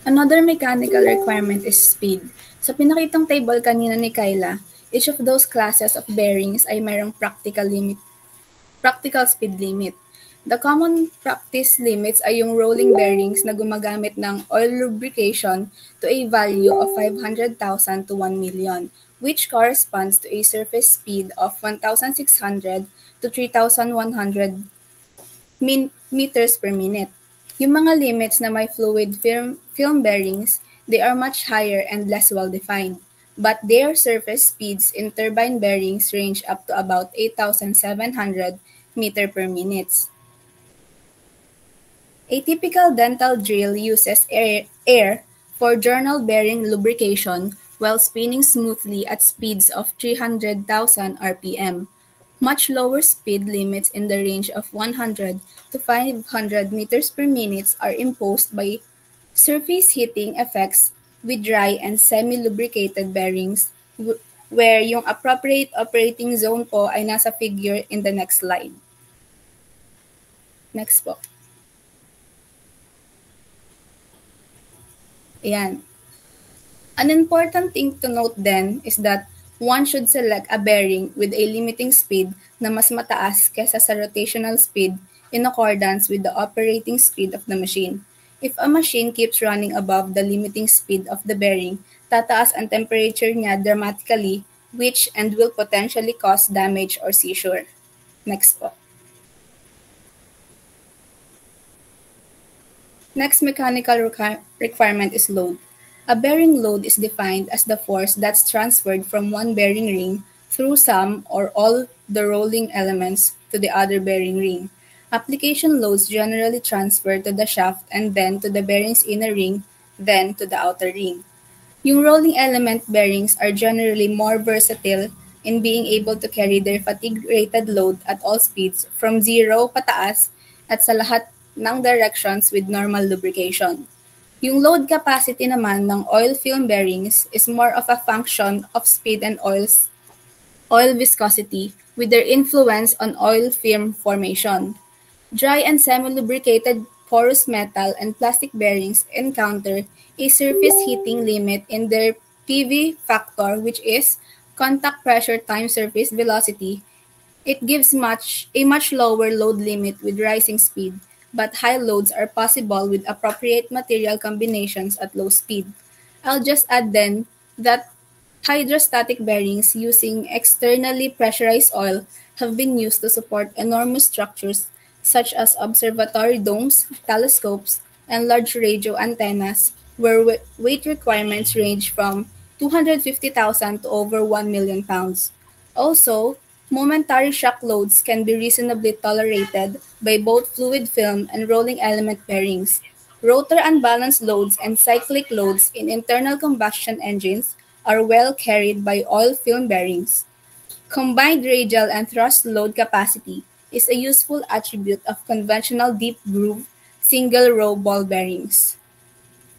Another mechanical requirement is speed. Sa pinakitang table kanina ni Kyla, each of those classes of bearings ay mayroong practical limit, practical speed limit. The common practice limits ay yung rolling bearings na gumagamit ng oil lubrication to a value of 500,000 to 1 million, which corresponds to a surface speed of 1,600 to 3,100 min- meters per minute. Yung mga limits na may fluid film, film bearings, they are much higher and less well-defined, but their surface speeds in turbine bearings range up to about 8,700 meter per minute. A typical dental drill uses air, air for journal bearing lubrication while spinning smoothly at speeds of 300,000 RPM. Much lower speed limits in the range of 100 to 500 meters per minute are imposed by surface heating effects with dry and semi-lubricated bearings where yung appropriate operating zone po ay nasa figure in the next slide. Next po. Ayan. An important thing to note then is that one should select a bearing with a limiting speed na mas mataas kesa sa rotational speed in accordance with the operating speed of the machine. If a machine keeps running above the limiting speed of the bearing, tataas ang temperature niya dramatically which and will potentially cause damage or seizure. Next po. Next mechanical requir- requirement is load. A bearing load is defined as the force that's transferred from one bearing ring through some or all the rolling elements to the other bearing ring. Application loads generally transfer to the shaft and then to the bearing's inner ring, then to the outer ring. Yung rolling element bearings are generally more versatile in being able to carry their fatigue-rated load at all speeds from zero pataas at sa lahat ng directions with normal lubrication. Yung load capacity naman ng oil film bearings is more of a function of speed and oils, oil viscosity with their influence on oil film formation. Dry and semi-lubricated porous metal and plastic bearings encounter a surface heating limit in their PV factor which is contact pressure times surface velocity. It gives much a much lower load limit with rising speed but high loads are possible with appropriate material combinations at low speed. I'll just add then that Hydrostatic bearings using externally pressurized oil have been used to support enormous structures such as observatory domes, telescopes, and large radio antennas, where weight requirements range from 250,000 to over 1 million pounds. Also, momentary shock loads can be reasonably tolerated by both fluid film and rolling element bearings. Rotor unbalanced loads and cyclic loads in internal combustion engines are well carried by oil film bearings. Combined radial and thrust load capacity is a useful attribute of conventional deep groove single row ball bearings.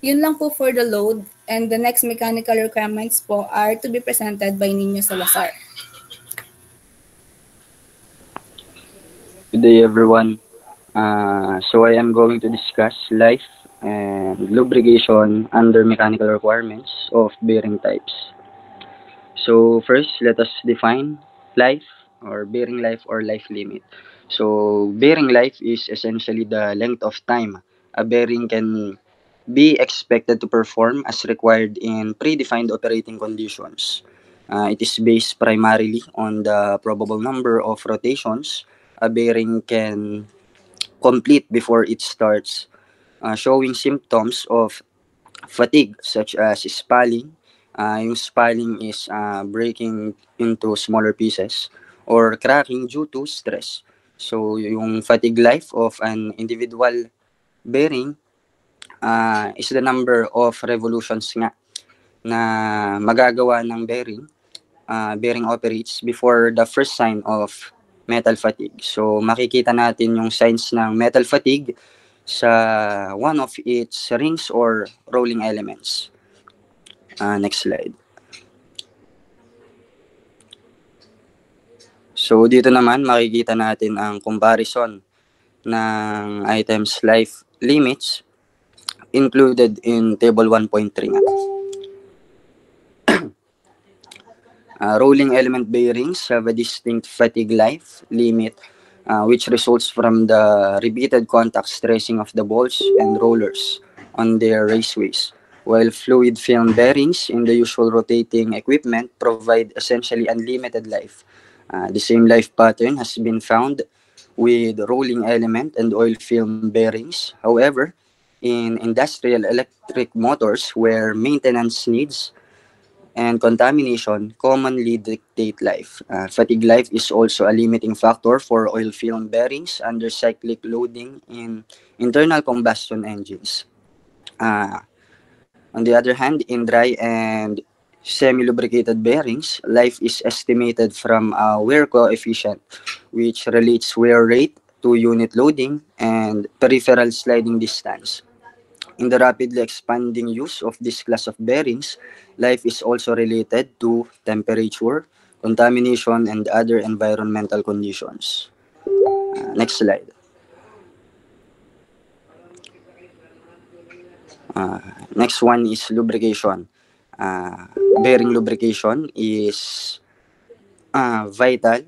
Yun lang po for the load and the next mechanical requirements po are to be presented by Nino Salazar. Good day everyone. Uh, so I am going to discuss life and lubrication under mechanical requirements of bearing types. So first, let us define life or bearing life or life limit. So bearing life is essentially the length of time a bearing can be expected to perform as required in predefined operating conditions. Uh, it is based primarily on the probable number of rotations a bearing can complete before it starts uh, showing symptoms of fatigue such as spalling. Uh, yung spalling is uh, breaking into smaller pieces or cracking due to stress. So yung fatigue life of an individual bearing uh, is the number of revolutions nga na magagawa ng bearing uh, bearing operates before the first sign of metal fatigue. So makikita natin yung signs ng metal fatigue sa one of its rings or rolling elements. Uh, next slide. So dito naman makikita natin ang comparison ng items life limits included in table 1.3 nga. Uh, rolling element bearings have a distinct fatigue life limit uh, which results from the repeated contact stressing of the balls and rollers on their raceways, while fluid film bearings in the usual rotating equipment provide essentially unlimited life. Uh, the same life pattern has been found with rolling element and oil film bearings. However, in industrial electric motors where maintenance needs and contamination commonly dictate life. Uh, fatigue life is also a limiting factor for oil film bearings under cyclic loading in internal combustion engines. Uh, on the other hand, in dry and semi-lubricated bearings, life is estimated from a wear coefficient, which relates wear rate to unit loading and peripheral sliding distance. In the rapidly expanding use of this class of bearings, life is also related to temperature, contamination, and other environmental conditions. Uh, next slide. Uh, next one is lubrication. Uh, bearing lubrication is uh, vital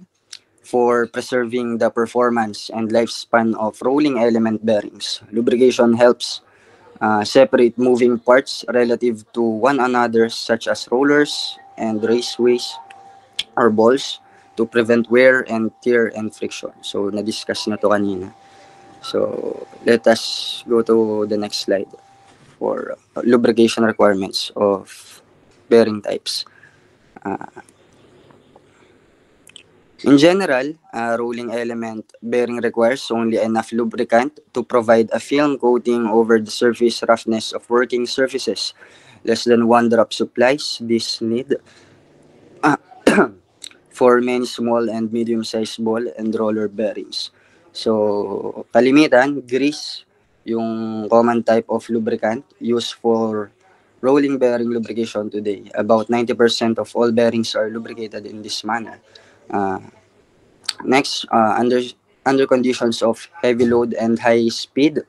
for preserving the performance and lifespan of rolling element bearings. Lubrication helps uh, separate moving parts relative to one another such as rollers and raceways or balls to prevent wear and tear and friction. So, na-discuss na to kanina. So, let us go to the next slide for lubrication requirements of bearing types. Uh, In general, a rolling element bearing requires only enough lubricant to provide a film coating over the surface roughness of working surfaces. Less than one drop supplies this need uh, for many small and medium-sized ball and roller bearings. So, kalimitan, grease, yung common type of lubricant used for rolling bearing lubrication today. About 90% of all bearings are lubricated in this manner. Uh, next, uh, under under conditions of heavy load and high speed,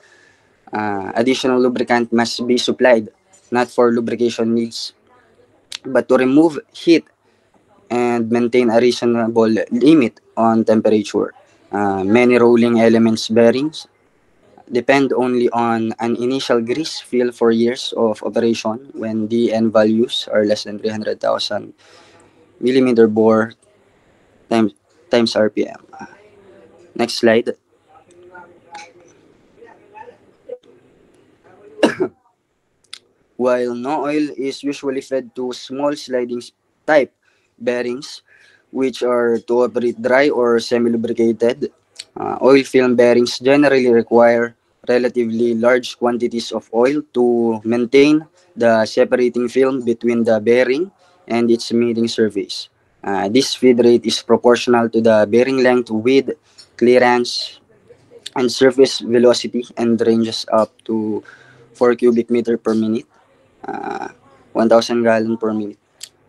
uh, additional lubricant must be supplied, not for lubrication needs, but to remove heat and maintain a reasonable limit on temperature. Uh, many rolling elements bearings depend only on an initial grease fill for years of operation when DN values are less than 300,000 millimeter bore times, times RPM. Next slide. While no oil is usually fed to small sliding type bearings, which are to operate dry or semi-lubricated, uh, oil film bearings generally require relatively large quantities of oil to maintain the separating film between the bearing and its mating surface. Uh, this feed rate is proportional to the bearing length, width, clearance, and surface velocity and ranges up to 4 cubic meter per minute, uh, 1,000 gallon per minute.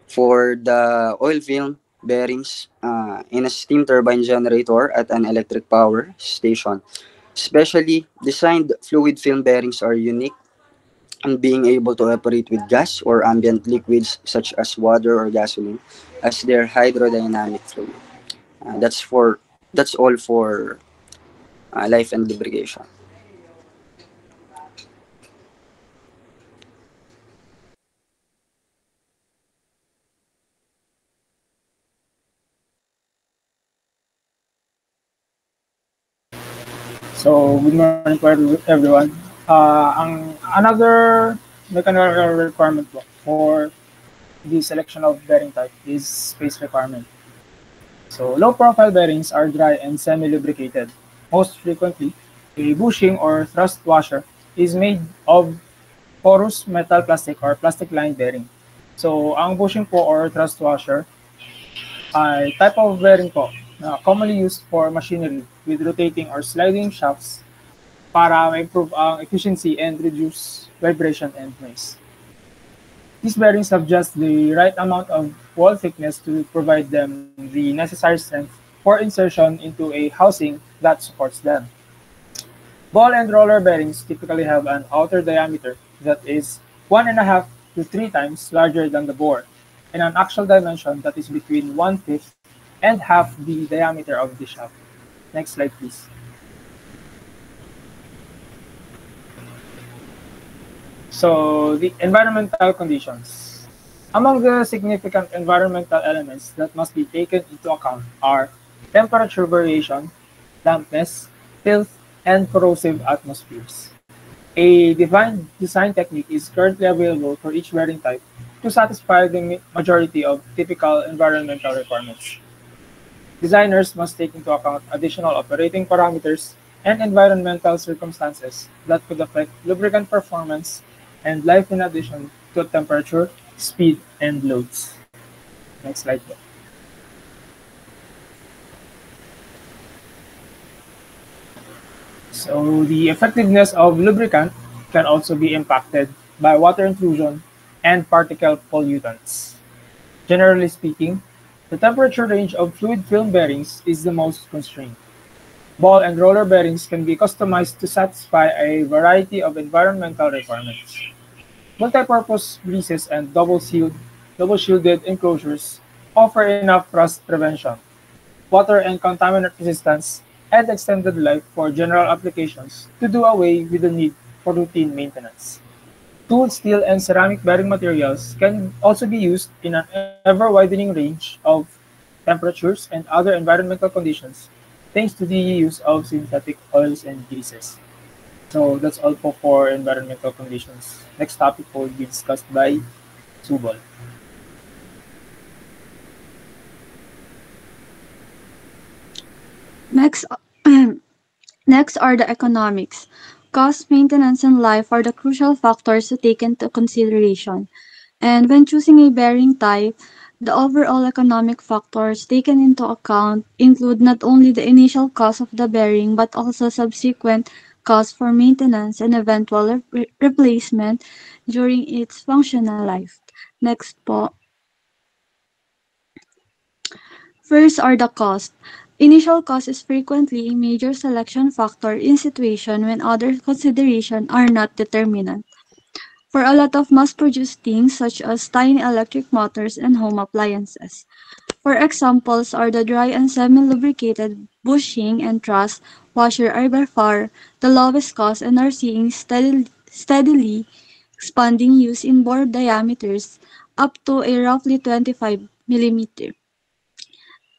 For the oil film bearings uh, in a steam turbine generator at an electric power station, specially designed fluid film bearings are unique and being able to operate with gas or ambient liquids such as water or gasoline as their hydrodynamic fluid. Uh, that's for that's all for uh, life and lubrication. So, good morning to everyone. Uh, ang another mechanical requirement for the selection of bearing type is space requirement. So, low profile bearings are dry and semi-lubricated. Most frequently, a bushing or thrust washer is made of porous metal plastic or plastic lined bearing. So, ang bushing po or thrust washer ay type of bearing po na commonly used for machinery with rotating or sliding shafts para ma-improve ang efficiency and reduce vibration and noise. These bearings have just the right amount of wall thickness to provide them the necessary strength for insertion into a housing that supports them. Ball and roller bearings typically have an outer diameter that is one and a half to three times larger than the bore, and an actual dimension that is between one-fifth and half the diameter of the shaft. Next slide, please. So, the environmental conditions. Among the significant environmental elements that must be taken into account are temperature variation, dampness, filth, and corrosive atmospheres. A defined design technique is currently available for each bearing type to satisfy the majority of typical environmental requirements. Designers must take into account additional operating parameters and environmental circumstances that could affect lubricant performance and life in addition to temperature, speed, and loads. Next slide. Please. So the effectiveness of lubricant can also be impacted by water intrusion and particle pollutants. Generally speaking, the temperature range of fluid film bearings is the most constrained. Ball and roller bearings can be customized to satisfy a variety of environmental requirements. Multi-purpose greases and double-sealed, double-shielded enclosures offer enough rust prevention, water and contaminant resistance, and extended life for general applications to do away with the need for routine maintenance. Tool steel and ceramic bearing materials can also be used in an ever-widening range of temperatures and other environmental conditions thanks to the use of synthetic oils and greases. So that's all po for environmental conditions. Next topic will be discussed by Subol. Next, next are the economics. Cost, maintenance, and life are the crucial factors to take into consideration. And when choosing a bearing type, the overall economic factors taken into account include not only the initial cost of the bearing but also subsequent costs for maintenance and eventual re replacement during its functional life. Next po. First are the cost. Initial cost is frequently a major selection factor in situation when other considerations are not determinant. For a lot of mass-produced things such as tiny electric motors and home appliances, For examples are the dry and semi-lubricated bushing and truss washer are by far the lowest cost and are seeing steadily, steadily expanding use in bore diameters up to a roughly 25 millimeter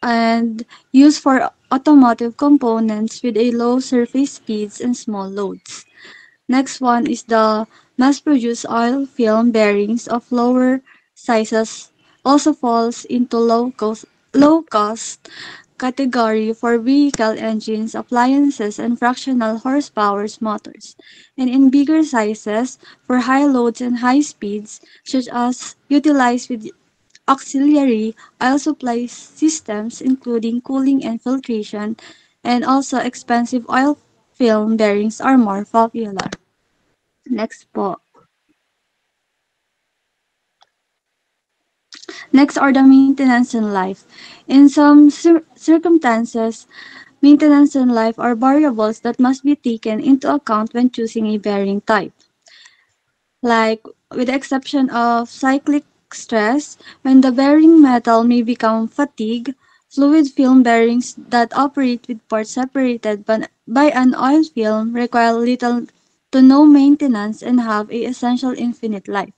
and used for automotive components with a low surface speeds and small loads. Next one is the mass-produced oil film bearings of lower sizes also falls into low cost, low cost category for vehicle engines, appliances, and fractional horsepower motors, and in bigger sizes for high loads and high speeds, such as utilized with auxiliary oil supply systems, including cooling and filtration, and also expensive oil film bearings are more popular. Next po. Next are the maintenance and life. In some cir circumstances, maintenance and life are variables that must be taken into account when choosing a bearing type. Like, with the exception of cyclic stress, when the bearing metal may become fatigue, fluid film bearings that operate with parts separated by an oil film require little to no maintenance and have a essential infinite life.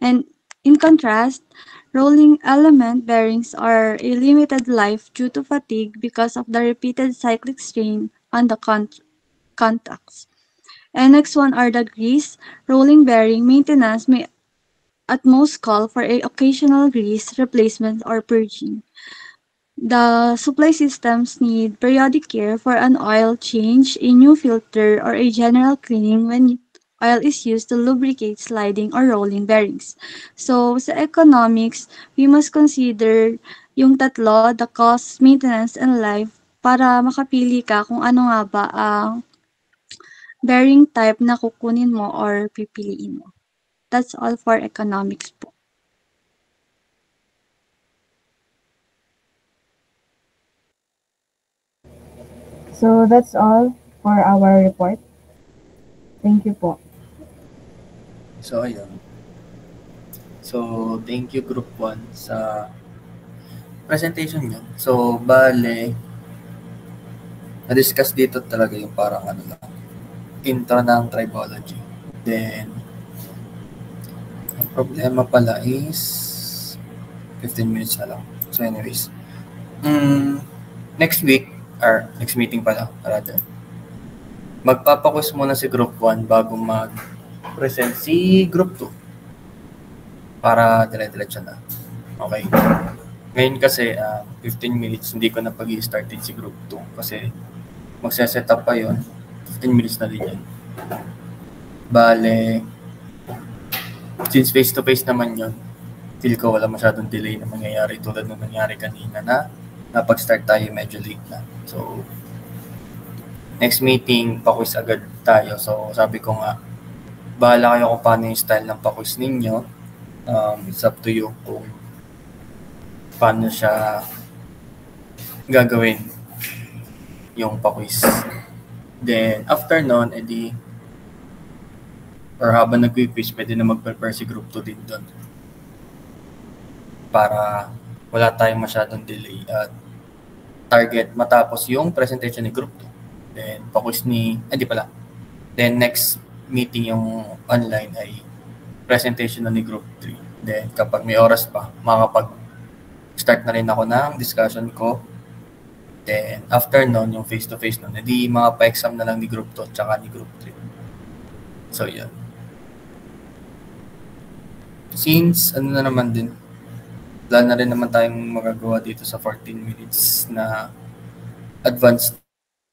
And in contrast, rolling element bearings are a limited life due to fatigue because of the repeated cyclic strain on the con contacts. And next one are the grease. Rolling bearing maintenance may at most call for a occasional grease replacement or purging. The supply systems need periodic care for an oil change, a new filter, or a general cleaning when oil is used to lubricate sliding or rolling bearings. So, sa economics, we must consider yung tatlo, the cost, maintenance, and life, para makapili ka kung ano nga ba ang bearing type na kukunin mo or pipiliin mo. That's all for economics po. So that's all for our report. Thank you po. So, ayun. So, thank you Group 1 sa presentation nyo. So, bale, na-discuss dito talaga yung parang ano lang, intro ng tribology. Then, ang problema pala is 15 minutes na lang. So, anyways, mm, next week, or next meeting pala, rather, magpapakus muna si Group 1 bago mag-present si Group 2 para dire-diretso na. Okay. Ngayon kasi, uh, 15 minutes, hindi ko na pag started si Group 2 kasi magse-set up pa yon 15 minutes na din yan. Bale, since face-to-face naman yon feel ko wala masyadong delay na mangyayari tulad ng nangyari kanina na napag-start tayo medyo late na. So, next meeting, paquiz agad tayo. So, sabi ko nga, bahala kayo kung paano yung style ng paquiz ninyo. Um, it's up to you kung paano siya gagawin yung paquiz. Then, after nun, edi, or habang nag-quiz, pwede na mag-prepare si group 2 din doon. Para wala tayong masyadong delay at target matapos yung presentation ni group 2. Then, focus ni, hindi pala. Then, next meeting yung online ay presentation na ni group 3. Then, kapag may oras pa, makakapag-start na rin ako ng discussion ko. Then, after nun, yung face-to-face nun, hindi mga pa-exam na lang ni group 2 tsaka ni group 3. So, yun. Since, ano na naman din, wala na rin naman tayong magagawa dito sa 14 minutes na advanced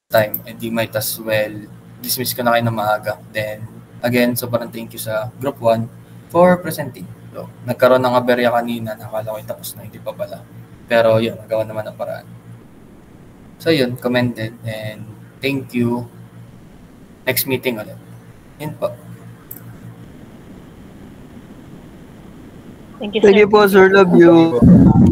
time. And you might as well dismiss ko na kayo na maaga. Then, again, sobrang thank you sa Group 1 for presenting. So, nagkaroon ng aberya kanina, nakala ko tapos na, hindi pa pala. Pero yun, nagawa naman ang paraan. So yun, commended and thank you. Next meeting ulit. Yun po. Thank you, Thank sir. you po, sir. Love you.